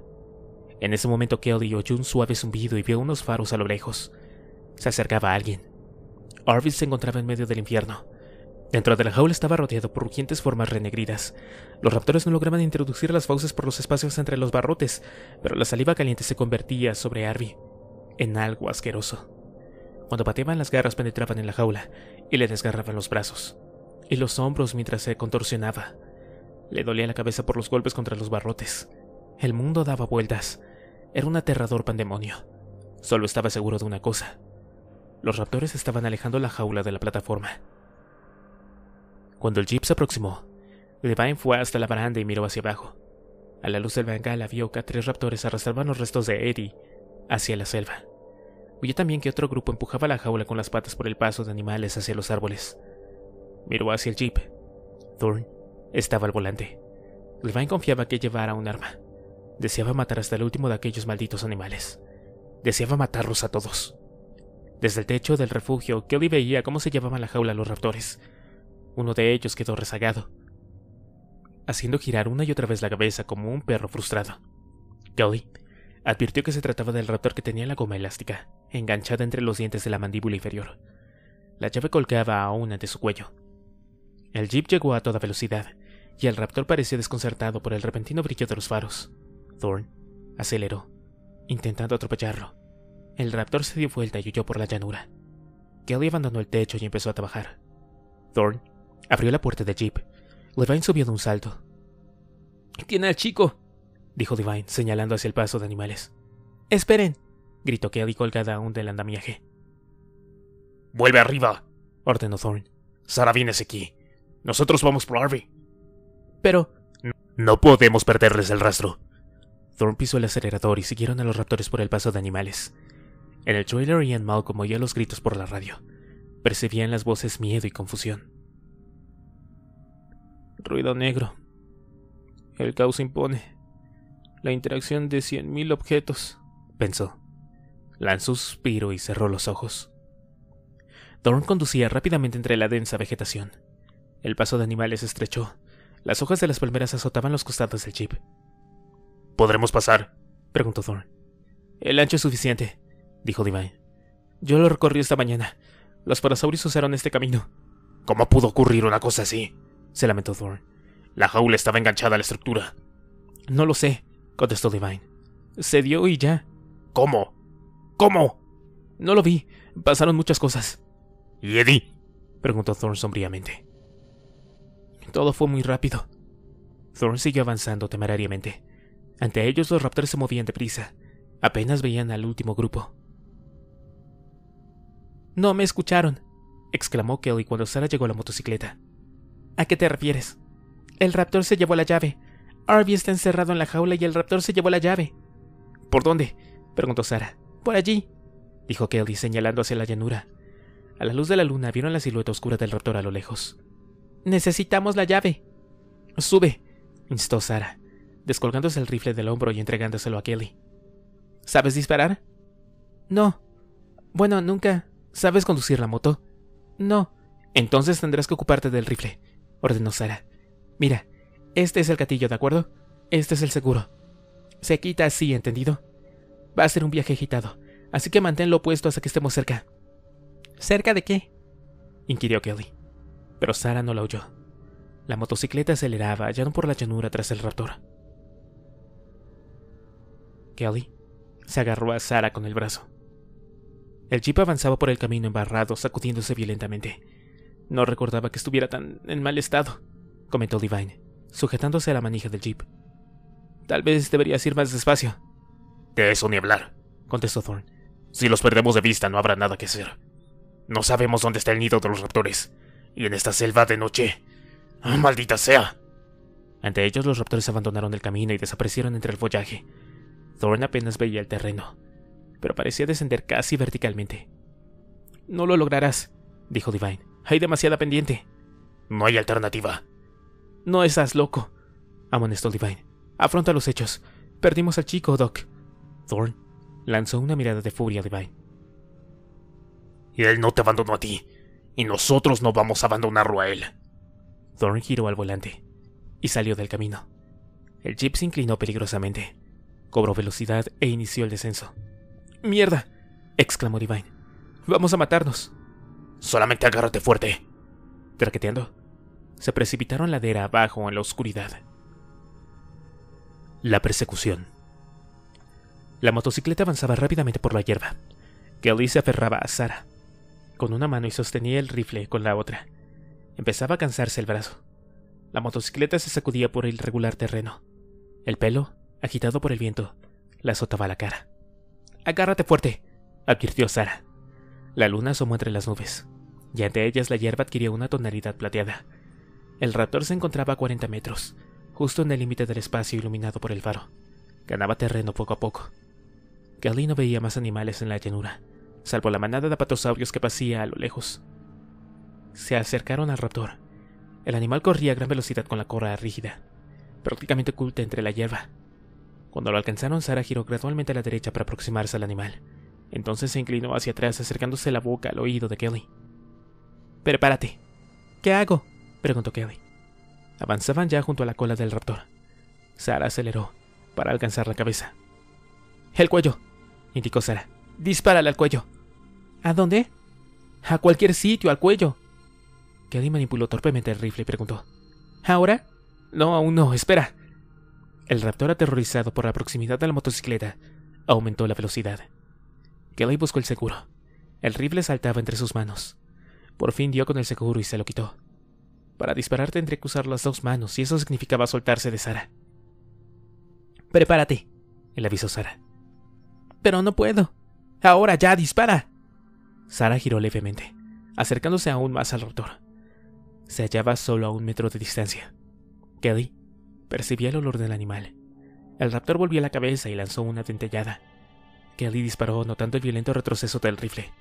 En ese momento Kelly oyó un suave zumbido y vio unos faros a lo lejos. Se acercaba a alguien. Arvid se encontraba en medio del infierno. Dentro de la jaula estaba rodeado por rugientes formas renegridas. Los raptores no lograban introducir las fauces por los espacios entre los barrotes, pero la saliva caliente se convertía sobre Arby en algo asqueroso. Cuando pateaban las garras penetraban en la jaula y le desgarraban los brazos y los hombros mientras se contorsionaba. Le dolía la cabeza por los golpes contra los barrotes. El mundo daba vueltas. Era un aterrador pandemonio. Solo estaba seguro de una cosa. Los raptores estaban alejando la jaula de la plataforma. Cuando el jeep se aproximó, Levine fue hasta la baranda y miró hacia abajo. A la luz del bengala vio que tres raptores arrastraban los restos de Eddie hacia la selva. Vio también que otro grupo empujaba la jaula con las patas por el paso de animales hacia los árboles. Miró hacia el jeep. Thorn estaba al volante. Levine confiaba que llevara un arma. Deseaba matar hasta el último de aquellos malditos animales. Deseaba matarlos a todos. Desde el techo del refugio, Kelly veía cómo se llevaban la jaula los raptores. Uno de ellos quedó rezagado, haciendo girar una y otra vez la cabeza como un perro frustrado. Kelly advirtió que se trataba del raptor que tenía la goma elástica, enganchada entre los dientes de la mandíbula inferior. La llave colgaba aún ante su cuello. El jeep llegó a toda velocidad, y el raptor parecía desconcertado por el repentino brillo de los faros. Thorn aceleró, intentando atropellarlo. El raptor se dio vuelta y huyó por la llanura. Kelly abandonó el techo y empezó a trabajar. Thorn abrió la puerta del jeep. Levine subió de un salto. ¡Tiene al chico! dijo Divine, señalando hacia el paso de animales. ¡Esperen! gritó Kelly colgada aún del andamiaje. ¡Vuelve arriba! ordenó Thorn. Sara, vienes aquí. Nosotros vamos por Harvey. Pero... No podemos perderles el rastro. Thorn pisó el acelerador y siguieron a los raptores por el paso de animales. En el trailer Ian Malcolm oía los gritos por la radio. Percibían las voces miedo y confusión. Ruido negro. El caos impone. La interacción de cien mil objetos, pensó. Lanzó un suspiro y cerró los ojos. Thorn conducía rápidamente entre la densa vegetación. El paso de animales estrechó. Las hojas de las palmeras azotaban los costados del jeep. ¿Podremos pasar? preguntó Thorn. El ancho es suficiente, dijo Divine. Yo lo recorrí esta mañana. Los parasaurios usaron este camino. ¿Cómo pudo ocurrir una cosa así? Se lamentó Thorn. La jaula estaba enganchada a la estructura. No lo sé, contestó Divine. Se dio y ya. ¿Cómo? ¿Cómo? No lo vi. Pasaron muchas cosas. ¿Y Eddie? preguntó Thorn sombríamente. Todo fue muy rápido. Thorn siguió avanzando temerariamente. Ante ellos los raptores se movían deprisa. Apenas veían al último grupo. No me escucharon, exclamó Kelly cuando Sara llegó a la motocicleta. ¿A qué te refieres? El raptor se llevó la llave. Arby está encerrado en la jaula y el raptor se llevó la llave. ¿Por dónde? preguntó Sara. Por allí, dijo Kelly señalando hacia la llanura. A la luz de la luna vieron la silueta oscura del raptor a lo lejos. Necesitamos la llave. Sube, instó Sara, descolgándose el rifle del hombro y entregándoselo a Kelly. ¿Sabes disparar? No. Bueno, nunca. ¿Sabes conducir la moto? No. Entonces tendrás que ocuparte del rifle, ordenó Sara. Mira, este es el gatillo, ¿de acuerdo? Este es el seguro. Se quita así, ¿entendido? Va a ser un viaje agitado, así que manténlo puesto hasta que estemos cerca. ¿Cerca de qué? inquirió Kelly. Pero Sara no la oyó. La motocicleta aceleraba, ya no por la llanura tras el raptor. Kelly se agarró a Sara con el brazo. El jeep avanzaba por el camino embarrado, sacudiéndose violentamente. No recordaba que estuviera tan en mal estado, comentó Divine, sujetándose a la manija del jeep. Tal vez deberías ir más despacio. De eso ni hablar, contestó Thorn. Si los perdemos de vista no habrá nada que hacer. No sabemos dónde está el nido de los raptores. Y en esta selva de noche... ¡Ah, ¡Maldita sea! Ante ellos los raptores abandonaron el camino y desaparecieron entre el follaje. Thorn apenas veía el terreno, pero parecía descender casi verticalmente. No lo lograrás, dijo Divine. Hay demasiada pendiente. No hay alternativa. No estás loco, amonestó Divine. Afronta los hechos. Perdimos al chico, Doc. Thorn lanzó una mirada de furia a Divine. Y él no te abandonó a ti, y nosotros no vamos a abandonarlo a él. Thorn giró al volante y salió del camino. El jeep se inclinó peligrosamente, cobró velocidad e inició el descenso. ¡Mierda! exclamó Divine. Vamos a matarnos. Solamente agárrate fuerte. Traqueteando, se precipitaron ladera abajo en la oscuridad. La persecución. La motocicleta avanzaba rápidamente por la hierba. Kelly se aferraba a Sara, con una mano y sostenía el rifle con la otra. Empezaba a cansarse el brazo. La motocicleta se sacudía por el irregular terreno. El pelo, agitado por el viento, la azotaba la cara. Agárrate fuerte, advirtió Sara. La luna asomó entre las nubes, y ante ellas la hierba adquirió una tonalidad plateada. El raptor se encontraba a 40 metros, justo en el límite del espacio iluminado por el faro. Ganaba terreno poco a poco. Kelly no veía más animales en la llanura, salvo la manada de apatosaurios que pasía a lo lejos. Se acercaron al raptor, El animal corría a gran velocidad con la cola rígida, prácticamente oculta entre la hierba. Cuando lo alcanzaron, Sara giró gradualmente a la derecha para aproximarse al animal. Entonces se inclinó hacia atrás, acercándose la boca al oído de Kelly. Prepárate. ¿Qué hago? preguntó Kelly. Avanzaban ya junto a la cola del raptor. Sara aceleró para alcanzar la cabeza. El cuello, indicó Sara. Dispárale al cuello. ¿A dónde? A cualquier sitio, al cuello. Kelly manipuló torpemente el rifle y preguntó. ¿Ahora? No, aún no, espera. El raptor, aterrorizado por la proximidad de la motocicleta, aumentó la velocidad. Kelly buscó el seguro. El rifle saltaba entre sus manos. Por fin dio con el seguro y se lo quitó. Para disparar tendría que usar las dos manos y eso significaba soltarse de Sara. Prepárate, le avisó Sara. Pero no puedo. Ahora ya, dispara. Sara giró levemente, acercándose aún más al rotor. Se hallaba solo a un metro de distancia. Kelly percibía el olor del animal. El raptor volvió la cabeza y lanzó una dentellada. Kelly disparó notando el violento retroceso del rifle.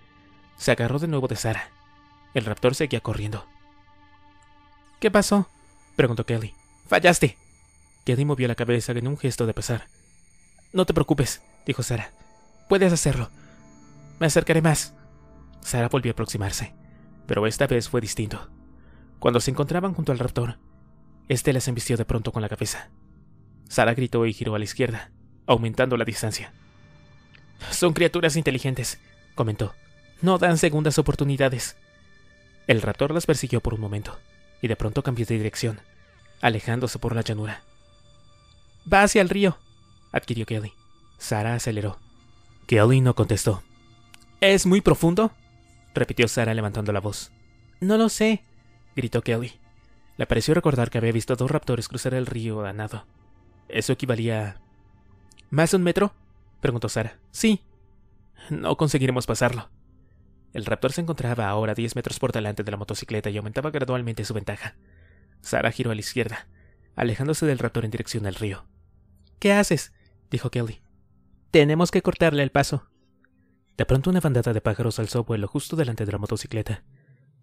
Se agarró de nuevo de Sara. El raptor seguía corriendo. ¿Qué pasó? preguntó Kelly. Fallaste. Kelly movió la cabeza en un gesto de pesar. No te preocupes, dijo Sara. Puedes hacerlo. Me acercaré más. Sara volvió a aproximarse, pero esta vez fue distinto. Cuando se encontraban junto al raptor, este les embistió de pronto con la cabeza. Sara gritó y giró a la izquierda, aumentando la distancia. Son criaturas inteligentes, comentó. No dan segundas oportunidades. El raptor las persiguió por un momento, y de pronto cambió de dirección, alejándose por la llanura. Va hacia el río, adquirió Kelly. Sara aceleró. Kelly no contestó. ¿Es muy profundo? repitió Sara levantando la voz. No lo sé, gritó Kelly. Le pareció recordar que había visto dos raptores cruzar el río a nado. Eso equivalía a... ¿Más de un metro? preguntó Sara. Sí. No conseguiremos pasarlo. El raptor se encontraba ahora diez metros por delante de la motocicleta y aumentaba gradualmente su ventaja. Sara giró a la izquierda, alejándose del raptor en dirección al río. ¿Qué haces? dijo Kelly. Tenemos que cortarle el paso. De pronto una bandada de pájaros alzó vuelo justo delante de la motocicleta.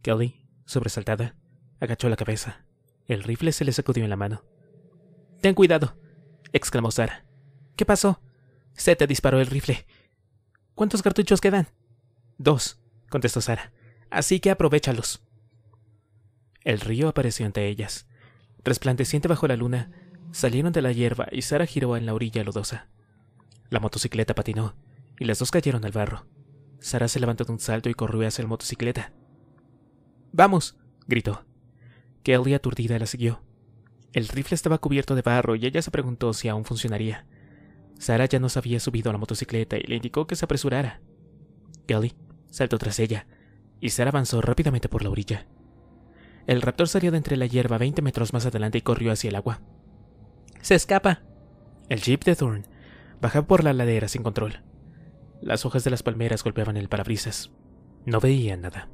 Kelly, sobresaltada, agachó la cabeza. El rifle se le sacudió en la mano. Ten cuidado, exclamó Sara. ¿Qué pasó? Se te disparó el rifle. ¿Cuántos cartuchos quedan? Dos, contestó Sara. Así que aprovechalos. El río apareció ante ellas. Resplandeciente bajo la luna, salieron de la hierba y Sara giró en la orilla lodosa. La motocicleta patinó y las dos cayeron al barro. Sara se levantó de un salto y corrió hacia la motocicleta. ¡Vamos! gritó. Kelly aturdida la siguió. El rifle estaba cubierto de barro y ella se preguntó si aún funcionaría. Sara ya nos había subido a la motocicleta y le indicó que se apresurara. Kelly saltó tras ella, y Sara avanzó rápidamente por la orilla. El raptor salió de entre la hierba veinte metros más adelante y corrió hacia el agua. ¡Se escapa! El jeep de Thorn bajaba por la ladera sin control. Las hojas de las palmeras golpeaban el parabrisas. No veía nada.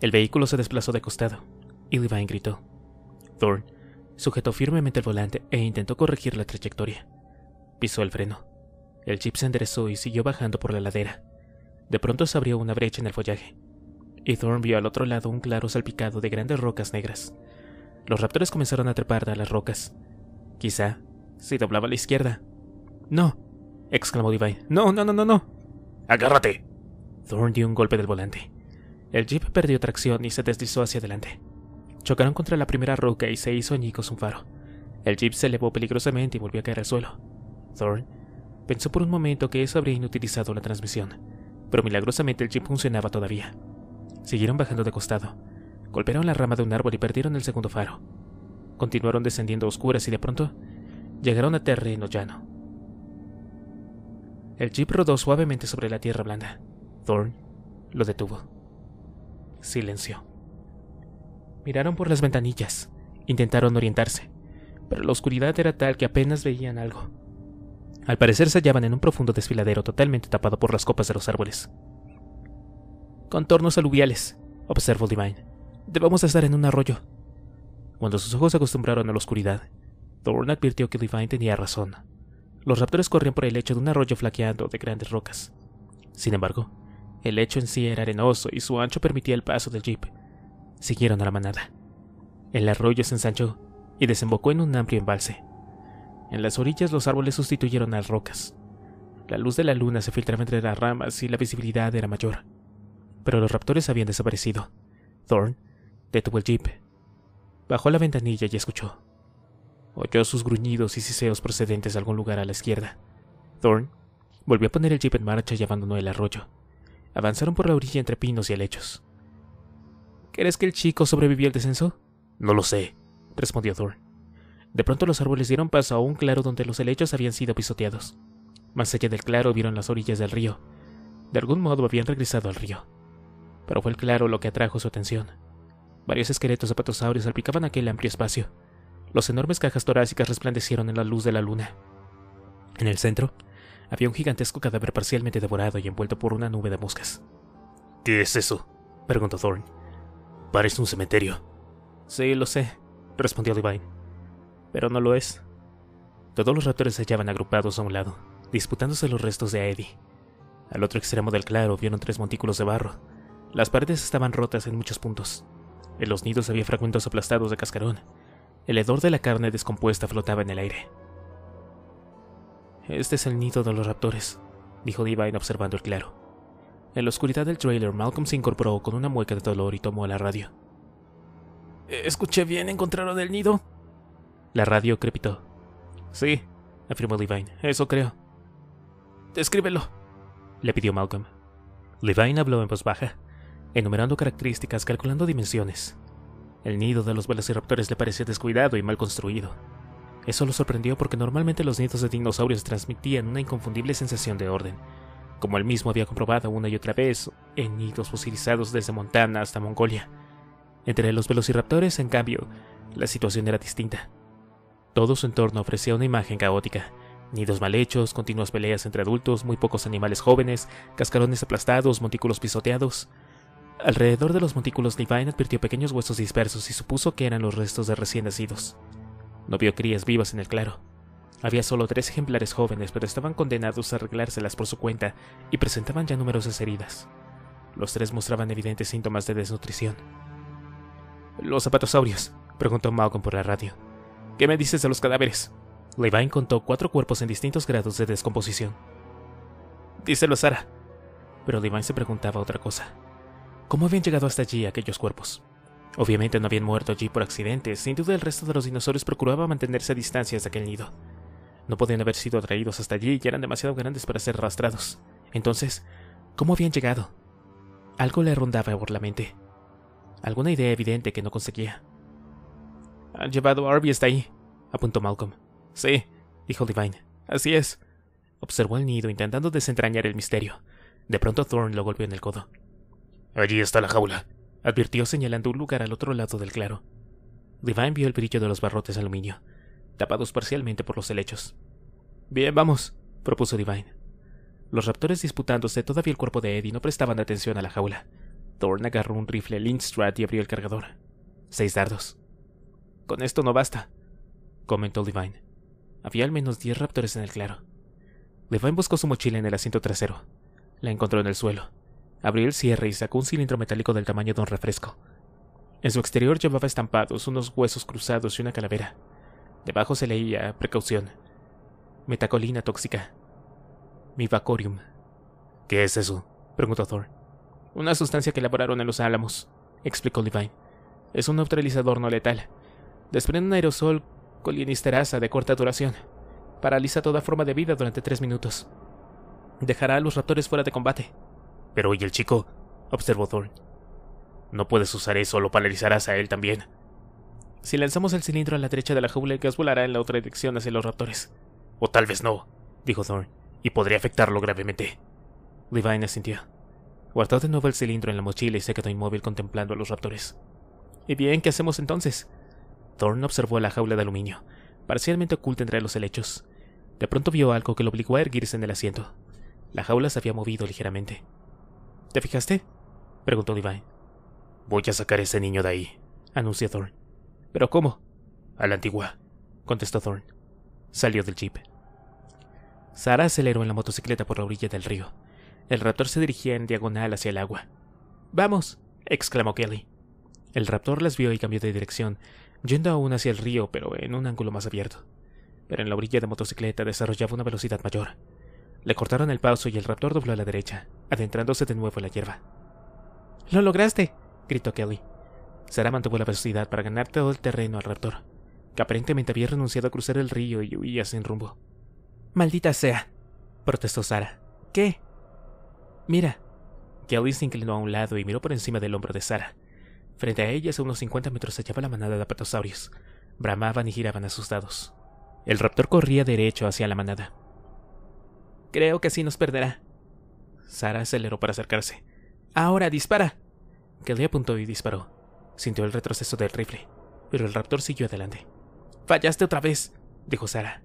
El vehículo se desplazó de costado, y Levine gritó. Thorn sujetó firmemente el volante e intentó corregir la trayectoria. Pisó el freno. El jeep se enderezó y siguió bajando por la ladera. De pronto se abrió una brecha en el follaje, y Thorn vio al otro lado un claro salpicado de grandes rocas negras. Los raptores comenzaron a trepar a las rocas. Quizá si doblaba a la izquierda. No, exclamó Divine. No, no, no, no, no. Agárrate. Thorn dio un golpe del volante. El jeep perdió tracción y se deslizó hacia adelante. Chocaron contra la primera roca y se hizo añicos un faro. El jeep se elevó peligrosamente y volvió a caer al suelo. Thorn pensó por un momento que eso habría inutilizado la transmisión, pero milagrosamente el jeep funcionaba todavía. Siguieron bajando de costado. Golpearon la rama de un árbol y perdieron el segundo faro. Continuaron descendiendo a oscuras y de pronto llegaron a terreno llano. El jeep rodó suavemente sobre la tierra blanda. Thorn lo detuvo. Silencio. Miraron por las ventanillas. Intentaron orientarse, pero la oscuridad era tal que apenas veían algo. Al parecer se hallaban en un profundo desfiladero totalmente tapado por las copas de los árboles. Contornos aluviales, observó Divine. Debemos estar en un arroyo. Cuando sus ojos se acostumbraron a la oscuridad, Thorn advirtió que Divine tenía razón. Los raptores corrían por el lecho de un arroyo flaqueando de grandes rocas. Sin embargo, el lecho en sí era arenoso y su ancho permitía el paso del jeep. Siguieron a la manada. El arroyo se ensanchó y desembocó en un amplio embalse. En las orillas los árboles sustituyeron a las rocas. La luz de la luna se filtraba entre las ramas y la visibilidad era mayor. Pero los raptores habían desaparecido. Thorn detuvo el jeep. Bajó la ventanilla y escuchó. Oyó sus gruñidos y siseos procedentes de algún lugar a la izquierda. Thorn volvió a poner el jeep en marcha y abandonó el arroyo. Avanzaron por la orilla entre pinos y helechos. ¿Crees que el chico sobrevivió al descenso? No lo sé, respondió Thorn. De pronto los árboles dieron paso a un claro donde los helechos habían sido pisoteados. Más allá del claro vieron las orillas del río. De algún modo habían regresado al río. Pero fue el claro lo que atrajo su atención. Varios esqueletos zapatosaurios salpicaban aquel amplio espacio. Los enormes cajas torácicas resplandecieron en la luz de la luna. En el centro, había un gigantesco cadáver parcialmente devorado y envuelto por una nube de moscas. ¿Qué es eso? preguntó Thorn. Parece un cementerio. Sí, lo sé, respondió Divine. Pero no lo es. Todos los raptores se hallaban agrupados a un lado, disputándose los restos de Eddie. Al otro extremo del claro vieron tres montículos de barro. Las paredes estaban rotas en muchos puntos. En los nidos había fragmentos aplastados de cascarón. El hedor de la carne descompuesta flotaba en el aire. Este es el nido de los raptores, dijo Divine observando el claro. En la oscuridad del trailer, Malcolm se incorporó con una mueca de dolor y tomó la radio. ¿Escuché bien? ¿Encontraron el nido? La radio crepitó. Sí, afirmó Levine, eso creo. Descríbelo, le pidió Malcolm. Levine habló en voz baja, enumerando características, calculando dimensiones. El nido de los velociraptores le parecía descuidado y mal construido. Eso lo sorprendió porque normalmente los nidos de dinosaurios transmitían una inconfundible sensación de orden, como él mismo había comprobado una y otra vez en nidos fosilizados desde Montana hasta Mongolia. Entre los velociraptores, en cambio, la situación era distinta. Todo su entorno ofrecía una imagen caótica. Nidos mal hechos, continuas peleas entre adultos, muy pocos animales jóvenes, cascarones aplastados, montículos pisoteados. Alrededor de los montículos, Levine advirtió pequeños huesos dispersos y supuso que eran los restos de recién nacidos. No vio crías vivas en el claro. Había solo tres ejemplares jóvenes, pero estaban condenados a arreglárselas por su cuenta y presentaban ya numerosas heridas. Los tres mostraban evidentes síntomas de desnutrición. Los zapatosaurios, preguntó Malcolm por la radio. ¿Qué me dices de los cadáveres? Levine contó cuatro cuerpos en distintos grados de descomposición. Díselo a Sara. Pero Levine se preguntaba otra cosa. ¿Cómo habían llegado hasta allí aquellos cuerpos? Obviamente no habían muerto allí por accidente, sin duda el resto de los dinosaurios procuraba mantenerse a distancias de aquel nido. No podían haber sido atraídos hasta allí y eran demasiado grandes para ser arrastrados. Entonces, ¿cómo habían llegado? Algo le rondaba por la mente. Alguna idea evidente que no conseguía. Han llevado a Arby hasta ahí, apuntó Malcolm. Sí, dijo Divine. Así es. Observó el nido intentando desentrañar el misterio. De pronto Thorn lo golpeó en el codo. Allí está la jaula, advirtió señalando un lugar al otro lado del claro. Divine vio el brillo de los barrotes de aluminio, tapados parcialmente por los helechos. Bien, vamos, propuso Divine. Los raptores disputándose todavía el cuerpo de Eddie no prestaban atención a la jaula. Thorn agarró un rifle Lindstrat y abrió el cargador. Seis dardos. Con esto no basta, comentó Divine. Había al menos diez raptores en el claro. Divine buscó su mochila en el asiento trasero. La encontró en el suelo. Abrió el cierre y sacó un cilindro metálico del tamaño de un refresco. En su exterior llevaba estampados unos huesos cruzados y una calavera. Debajo se leía, precaución, metacolina tóxica. Mivacorium. ¿Qué es eso? preguntó Thor. Una sustancia que elaboraron en los álamos, explicó Levine. Es un neutralizador no letal. Desprende un aerosol colinisterasa de corta duración. Paraliza toda forma de vida durante tres minutos. Dejará a los raptores fuera de combate. Pero ¿y el chico? observó Thorn. No puedes usar eso, lo paralizarás a él también. Si lanzamos el cilindro a la derecha de la jaula, el gas volará en la otra dirección hacia los raptores. O tal vez no, dijo Thorn, y podría afectarlo gravemente. Levine asintió. Guardó de nuevo el cilindro en la mochila y se quedó inmóvil contemplando a los raptores. ¿Y bien, qué hacemos entonces? Thorn observó la jaula de aluminio, parcialmente oculta entre los helechos. De pronto vio algo que lo obligó a erguirse en el asiento. La jaula se había movido ligeramente. ¿Te fijaste? preguntó Levi. Voy a sacar a ese niño de ahí, anunció Thorn. ¿Pero cómo? A la antigua, contestó Thorn. Salió del jeep. Sara aceleró en la motocicleta por la orilla del río. El raptor se dirigía en diagonal hacia el agua. ¡Vamos! exclamó Kelly. El raptor las vio y cambió de dirección, yendo aún hacia el río, pero en un ángulo más abierto. Pero en la orilla de motocicleta desarrollaba una velocidad mayor. Le cortaron el paso y el raptor dobló a la derecha, adentrándose de nuevo en la hierba. ¡Lo lograste! gritó Kelly. Sara mantuvo la velocidad para ganar todo el terreno al raptor, que aparentemente había renunciado a cruzar el río y huía sin rumbo. Maldita sea, protestó Sara. ¿Qué? Mira. Kelly se inclinó a un lado y miró por encima del hombro de Sara. Frente a ellas, a unos 50 metros, se hallaba la manada de apatosaurios. Bramaban y giraban asustados. El raptor corría derecho hacia la manada. Creo que sí nos perderá. Sara aceleró para acercarse. Ahora dispara. Kelly apuntó y disparó. Sintió el retroceso del rifle, pero el raptor siguió adelante. Fallaste otra vez, dijo Sara.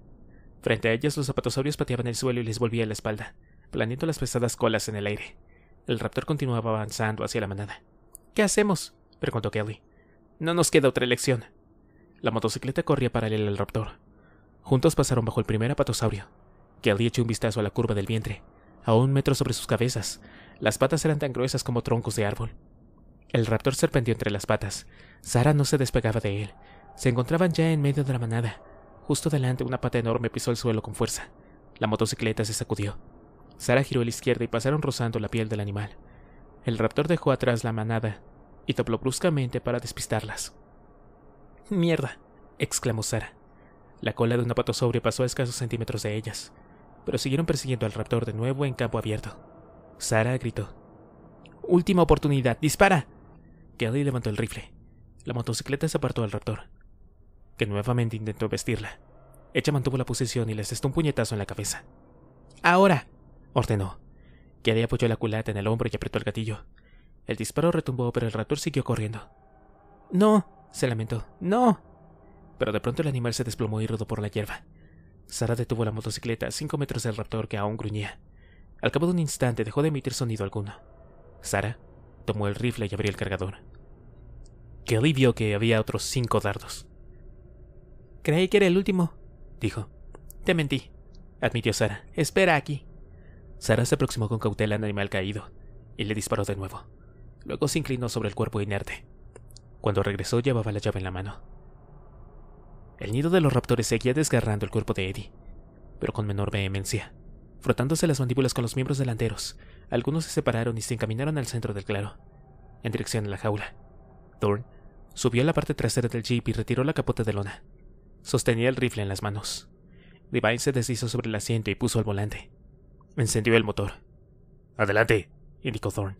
Frente a ellas los zapatosaurios pateaban el suelo y les volvía la espalda, planeando las pesadas colas en el aire. El raptor continuaba avanzando hacia la manada. ¿Qué hacemos? Preguntó Kelly. No nos queda otra elección. La motocicleta corría paralela al raptor. Juntos pasaron bajo el primer apatosaurio. Kelly echó un vistazo a la curva del vientre, a un metro sobre sus cabezas. Las patas eran tan gruesas como troncos de árbol. El raptor serpendió entre las patas. Sara no se despegaba de él. Se encontraban ya en medio de la manada. Justo delante una pata enorme pisó el suelo con fuerza. La motocicleta se sacudió. Sara giró a la izquierda y pasaron rozando la piel del animal. El raptor dejó atrás la manada y dobló bruscamente para despistarlas. Mierda, exclamó Sara. La cola de un apatosaurio pasó a escasos centímetros de ellas, pero siguieron persiguiendo al raptor de nuevo en campo abierto. Sara gritó. Última oportunidad, dispara. Kelly levantó el rifle. La motocicleta se apartó al raptor, que nuevamente intentó vestirla. Ella mantuvo la posición y le asestó un puñetazo en la cabeza. ¡Ahora! ordenó. Kelly apoyó la culata en el hombro y apretó el gatillo. El disparo retumbó, pero el raptor siguió corriendo. No, se lamentó. No. Pero de pronto el animal se desplomó y rodó por la hierba. Sara detuvo la motocicleta a cinco metros del raptor que aún gruñía. Al cabo de un instante dejó de emitir sonido alguno. Sara Tomó el rifle y abrió el cargador. Kelly vio que había otros cinco dardos. Creí que era el último, dijo. Te mentí, admitió Sara. Espera aquí. Sara se aproximó con cautela al animal caído y le disparó de nuevo. Luego se inclinó sobre el cuerpo inerte. Cuando regresó llevaba la llave en la mano. El nido de los raptores seguía desgarrando el cuerpo de Eddie, pero con menor vehemencia frotándose las mandíbulas con los miembros delanteros. Algunos se separaron y se encaminaron al centro del claro, en dirección a la jaula. Thorn subió a la parte trasera del jeep y retiró la capota de lona. Sostenía el rifle en las manos. Divine se deshizo sobre el asiento y puso al volante. Encendió el motor. Adelante, indicó Thorn.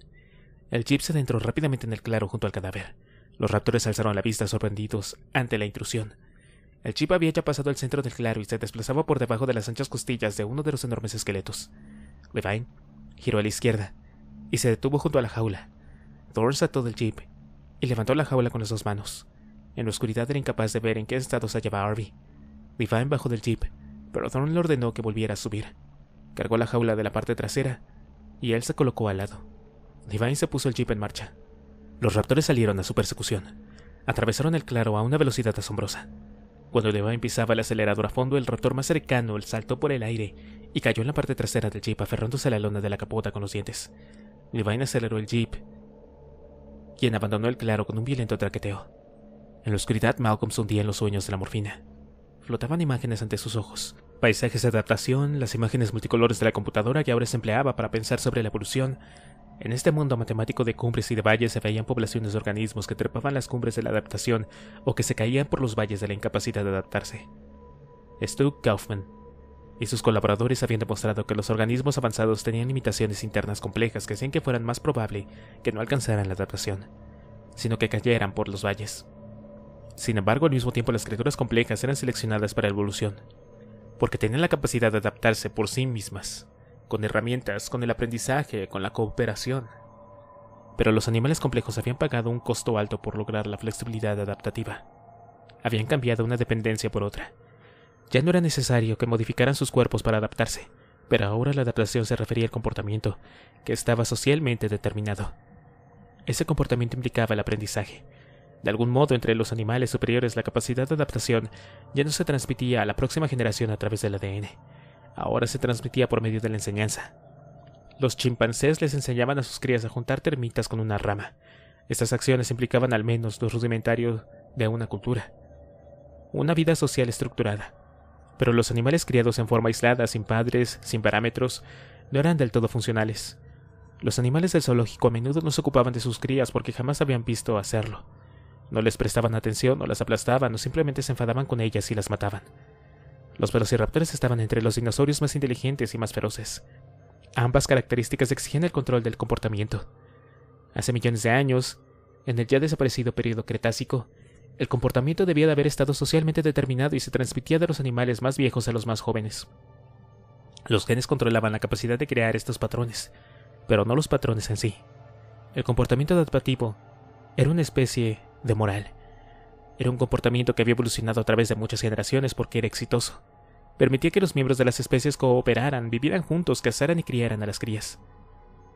El jeep se adentró rápidamente en el claro junto al cadáver. Los raptores alzaron la vista sorprendidos ante la intrusión. El chip había ya pasado el centro del claro y se desplazaba por debajo de las anchas costillas de uno de los enormes esqueletos. Levine giró a la izquierda y se detuvo junto a la jaula. Thorne saltó del jeep y levantó la jaula con las dos manos. En la oscuridad era incapaz de ver en qué estado se hallaba Harvey. Levine bajó del jeep, pero Thorne le ordenó que volviera a subir. Cargó la jaula de la parte trasera y él se colocó al lado. Levine se puso el jeep en marcha. Los raptores salieron a su persecución. Atravesaron el claro a una velocidad asombrosa. Cuando Devine pisaba el acelerador a fondo, el raptor más cercano saltó por el aire y cayó en la parte trasera del jeep aferrándose a la lona de la capota con los dientes. Devine aceleró el jeep, quien abandonó el claro con un violento traqueteo. En la oscuridad, Malcolm se hundía en los sueños de la morfina. Flotaban imágenes ante sus ojos, paisajes de adaptación, las imágenes multicolores de la computadora que ahora se empleaba para pensar sobre la evolución, en este mundo matemático de cumbres y de valles se veían poblaciones de organismos que trepaban las cumbres de la adaptación o que se caían por los valles de la incapacidad de adaptarse. Stu Kaufman y sus colaboradores habían demostrado que los organismos avanzados tenían limitaciones internas complejas que hacían que fueran más probable que no alcanzaran la adaptación, sino que cayeran por los valles. Sin embargo, al mismo tiempo las criaturas complejas eran seleccionadas para evolución, porque tenían la capacidad de adaptarse por sí mismas con herramientas, con el aprendizaje, con la cooperación. Pero los animales complejos habían pagado un costo alto por lograr la flexibilidad adaptativa. Habían cambiado una dependencia por otra. Ya no era necesario que modificaran sus cuerpos para adaptarse, pero ahora la adaptación se refería al comportamiento, que estaba socialmente determinado. Ese comportamiento implicaba el aprendizaje. De algún modo, entre los animales superiores la capacidad de adaptación ya no se transmitía a la próxima generación a través del ADN, ahora se transmitía por medio de la enseñanza. Los chimpancés les enseñaban a sus crías a juntar termitas con una rama, Estas acciones implicaban al menos lo rudimentario de una cultura, una vida social estructurada. Pero los animales criados en forma aislada, sin padres, sin parámetros, no eran del todo funcionales. Los animales del zoológico a menudo no se ocupaban de sus crías porque jamás habían visto hacerlo. No les prestaban atención, o las aplastaban, o simplemente se enfadaban con ellas y las mataban. Los velociraptores estaban entre los dinosaurios más inteligentes y más feroces. Ambas características exigían el control del comportamiento. Hace millones de años, en el ya desaparecido periodo Cretácico, el comportamiento debía de haber estado socialmente determinado y se transmitía de los animales más viejos a los más jóvenes. Los genes controlaban la capacidad de crear estos patrones, pero no los patrones en sí. El comportamiento adaptativo era una especie de moral. Era un comportamiento que había evolucionado a través de muchas generaciones porque era exitoso. Permitía que los miembros de las especies cooperaran, vivieran juntos, cazaran y criaran a las crías.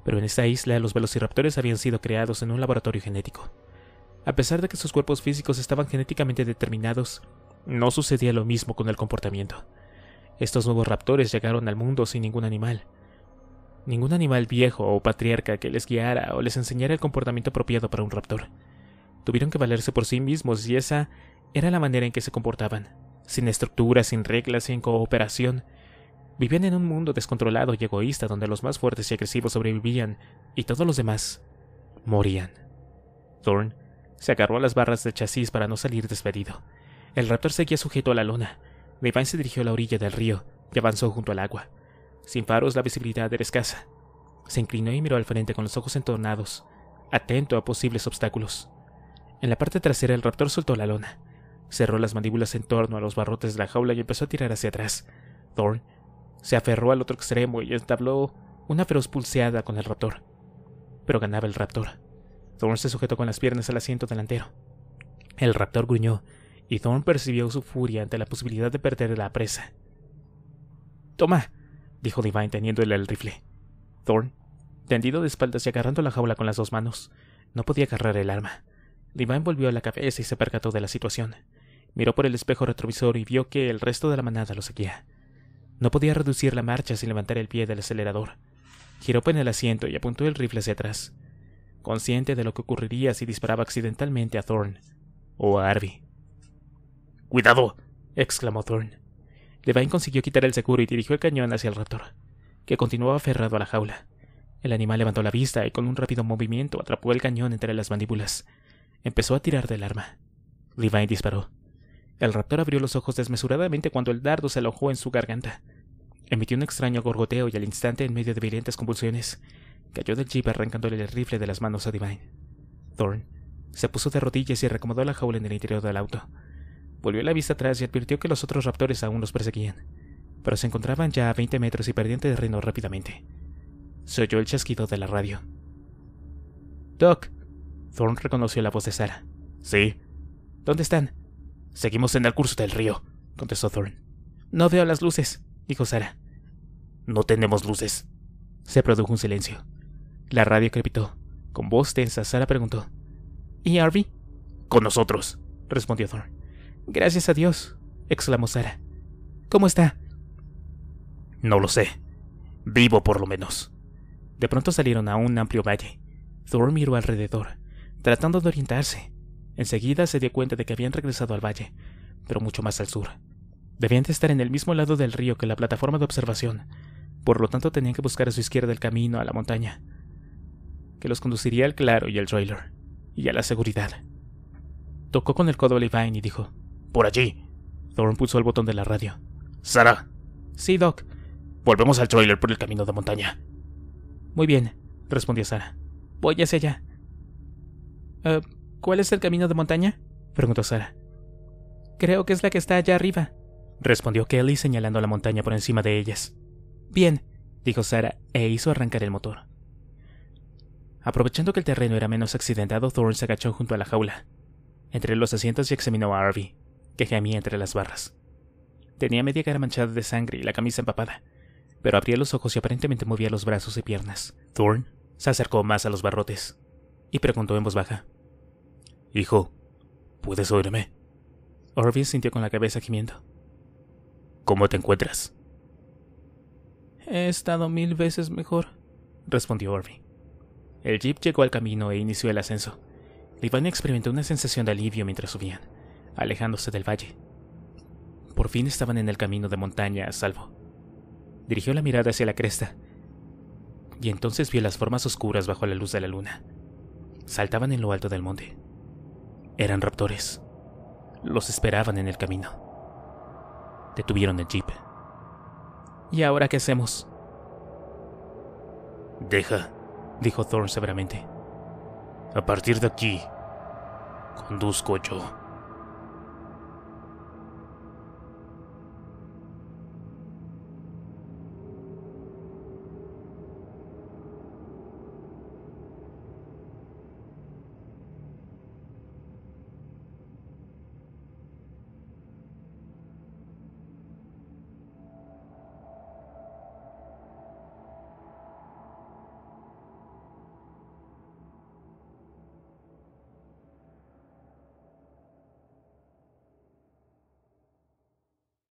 Pero en esta isla los velociraptores habían sido creados en un laboratorio genético. A pesar de que sus cuerpos físicos estaban genéticamente determinados, no sucedía lo mismo con el comportamiento. Estos nuevos raptores llegaron al mundo sin ningún animal. Ningún animal viejo o patriarca que les guiara o les enseñara el comportamiento apropiado para un raptor. Tuvieron que valerse por sí mismos y esa era la manera en que se comportaban, sin estructura, sin reglas, sin cooperación. Vivían en un mundo descontrolado y egoísta donde los más fuertes y agresivos sobrevivían y todos los demás morían. Thorn se agarró a las barras de chasis para no salir despedido. El raptor seguía sujeto a la lona. Devine se dirigió a la orilla del río y avanzó junto al agua. Sin faros la visibilidad era escasa. Se inclinó y miró al frente con los ojos entornados, atento a posibles obstáculos. En la parte trasera el raptor soltó la lona. Cerró las mandíbulas en torno a los barrotes de la jaula y empezó a tirar hacia atrás. Thorn se aferró al otro extremo y entabló una feroz pulseada con el raptor. Pero ganaba el raptor. Thorn se sujetó con las piernas al asiento delantero. El raptor gruñó, y Thorn percibió su furia ante la posibilidad de perder la presa. Toma, dijo Divine teniéndole el rifle. Thorn, tendido de espaldas y agarrando la jaula con las dos manos, no podía agarrar el arma. Divine volvió a la cabeza y se percató de la situación. Miró por el espejo retrovisor y vio que el resto de la manada lo seguía. No podía reducir la marcha sin levantar el pie del acelerador. Giró en el asiento y apuntó el rifle hacia atrás, consciente de lo que ocurriría si disparaba accidentalmente a Thorn o a Harvey. ¡Cuidado! exclamó Thorn. Devine consiguió quitar el seguro y dirigió el cañón hacia el raptor, que continuaba aferrado a la jaula. El animal levantó la vista y con un rápido movimiento atrapó el cañón entre las mandíbulas. Empezó a tirar del arma. Levine disparó. El raptor abrió los ojos desmesuradamente cuando el dardo se alojó en su garganta. Emitió un extraño gorgoteo y al instante, en medio de violentas convulsiones, cayó del jeep arrancándole el rifle de las manos a Divine. Thorn se puso de rodillas y recomodó la jaula en el interior del auto. Volvió la vista atrás y advirtió que los otros raptores aún los perseguían, pero se encontraban ya a 20 metros y perdían terreno rápidamente. Se oyó el chasquido de la radio. Doc, Thorn reconoció la voz de Sara. Sí. ¿Dónde están? Seguimos en el curso del río, contestó Thorn. No veo las luces, dijo Sara. No tenemos luces. Se produjo un silencio. La radio crepitó. Con voz tensa, Sara preguntó: ¿Y Harvey? Con nosotros, respondió Thorn. Gracias a Dios, exclamó Sara. ¿Cómo está? No lo sé. Vivo por lo menos. De pronto salieron a un amplio valle. Thor miró alrededor, tratando de orientarse. Enseguida se dio cuenta de que habían regresado al valle, pero mucho más al sur. Debían de estar en el mismo lado del río que la plataforma de observación, por lo tanto tenían que buscar a su izquierda el camino a la montaña, que los conduciría al claro y al trailer, y a la seguridad. Tocó con el codo a Levine y dijo: Por allí. Thorne pulsó el botón de la radio. Sara. Sí, Doc. Volvemos al trailer por el camino de montaña. Muy bien, respondió Sara. Voy hacia allá. Uh, ¿Cuál es el camino de montaña? preguntó Sara. Creo que es la que está allá arriba, respondió Kelly señalando la montaña por encima de ellas. Bien, dijo Sara, e hizo arrancar el motor. Aprovechando que el terreno era menos accidentado, Thorne se agachó junto a la jaula, entre los asientos y examinó a Harvey, que gemía entre las barras. Tenía media cara manchada de sangre y la camisa empapada, pero abría los ojos y aparentemente movía los brazos y piernas. Thorne se acercó más a los barrotes y preguntó en voz baja: Hijo, ¿puedes oírme? Harvey sintió con la cabeza gimiendo. ¿Cómo te encuentras? He estado mil veces mejor, respondió Orby. El jeep llegó al camino e inició el ascenso. Livani experimentó una sensación de alivio mientras subían, alejándose del valle. Por fin estaban en el camino de montaña a salvo. Dirigió la mirada hacia la cresta, y entonces vio las formas oscuras bajo la luz de la luna. Saltaban en lo alto del monte. Eran raptores. Los esperaban en el camino. Detuvieron el jeep. ¿Y ahora qué hacemos? Deja, dijo Thorne severamente. A partir de aquí, conduzco yo.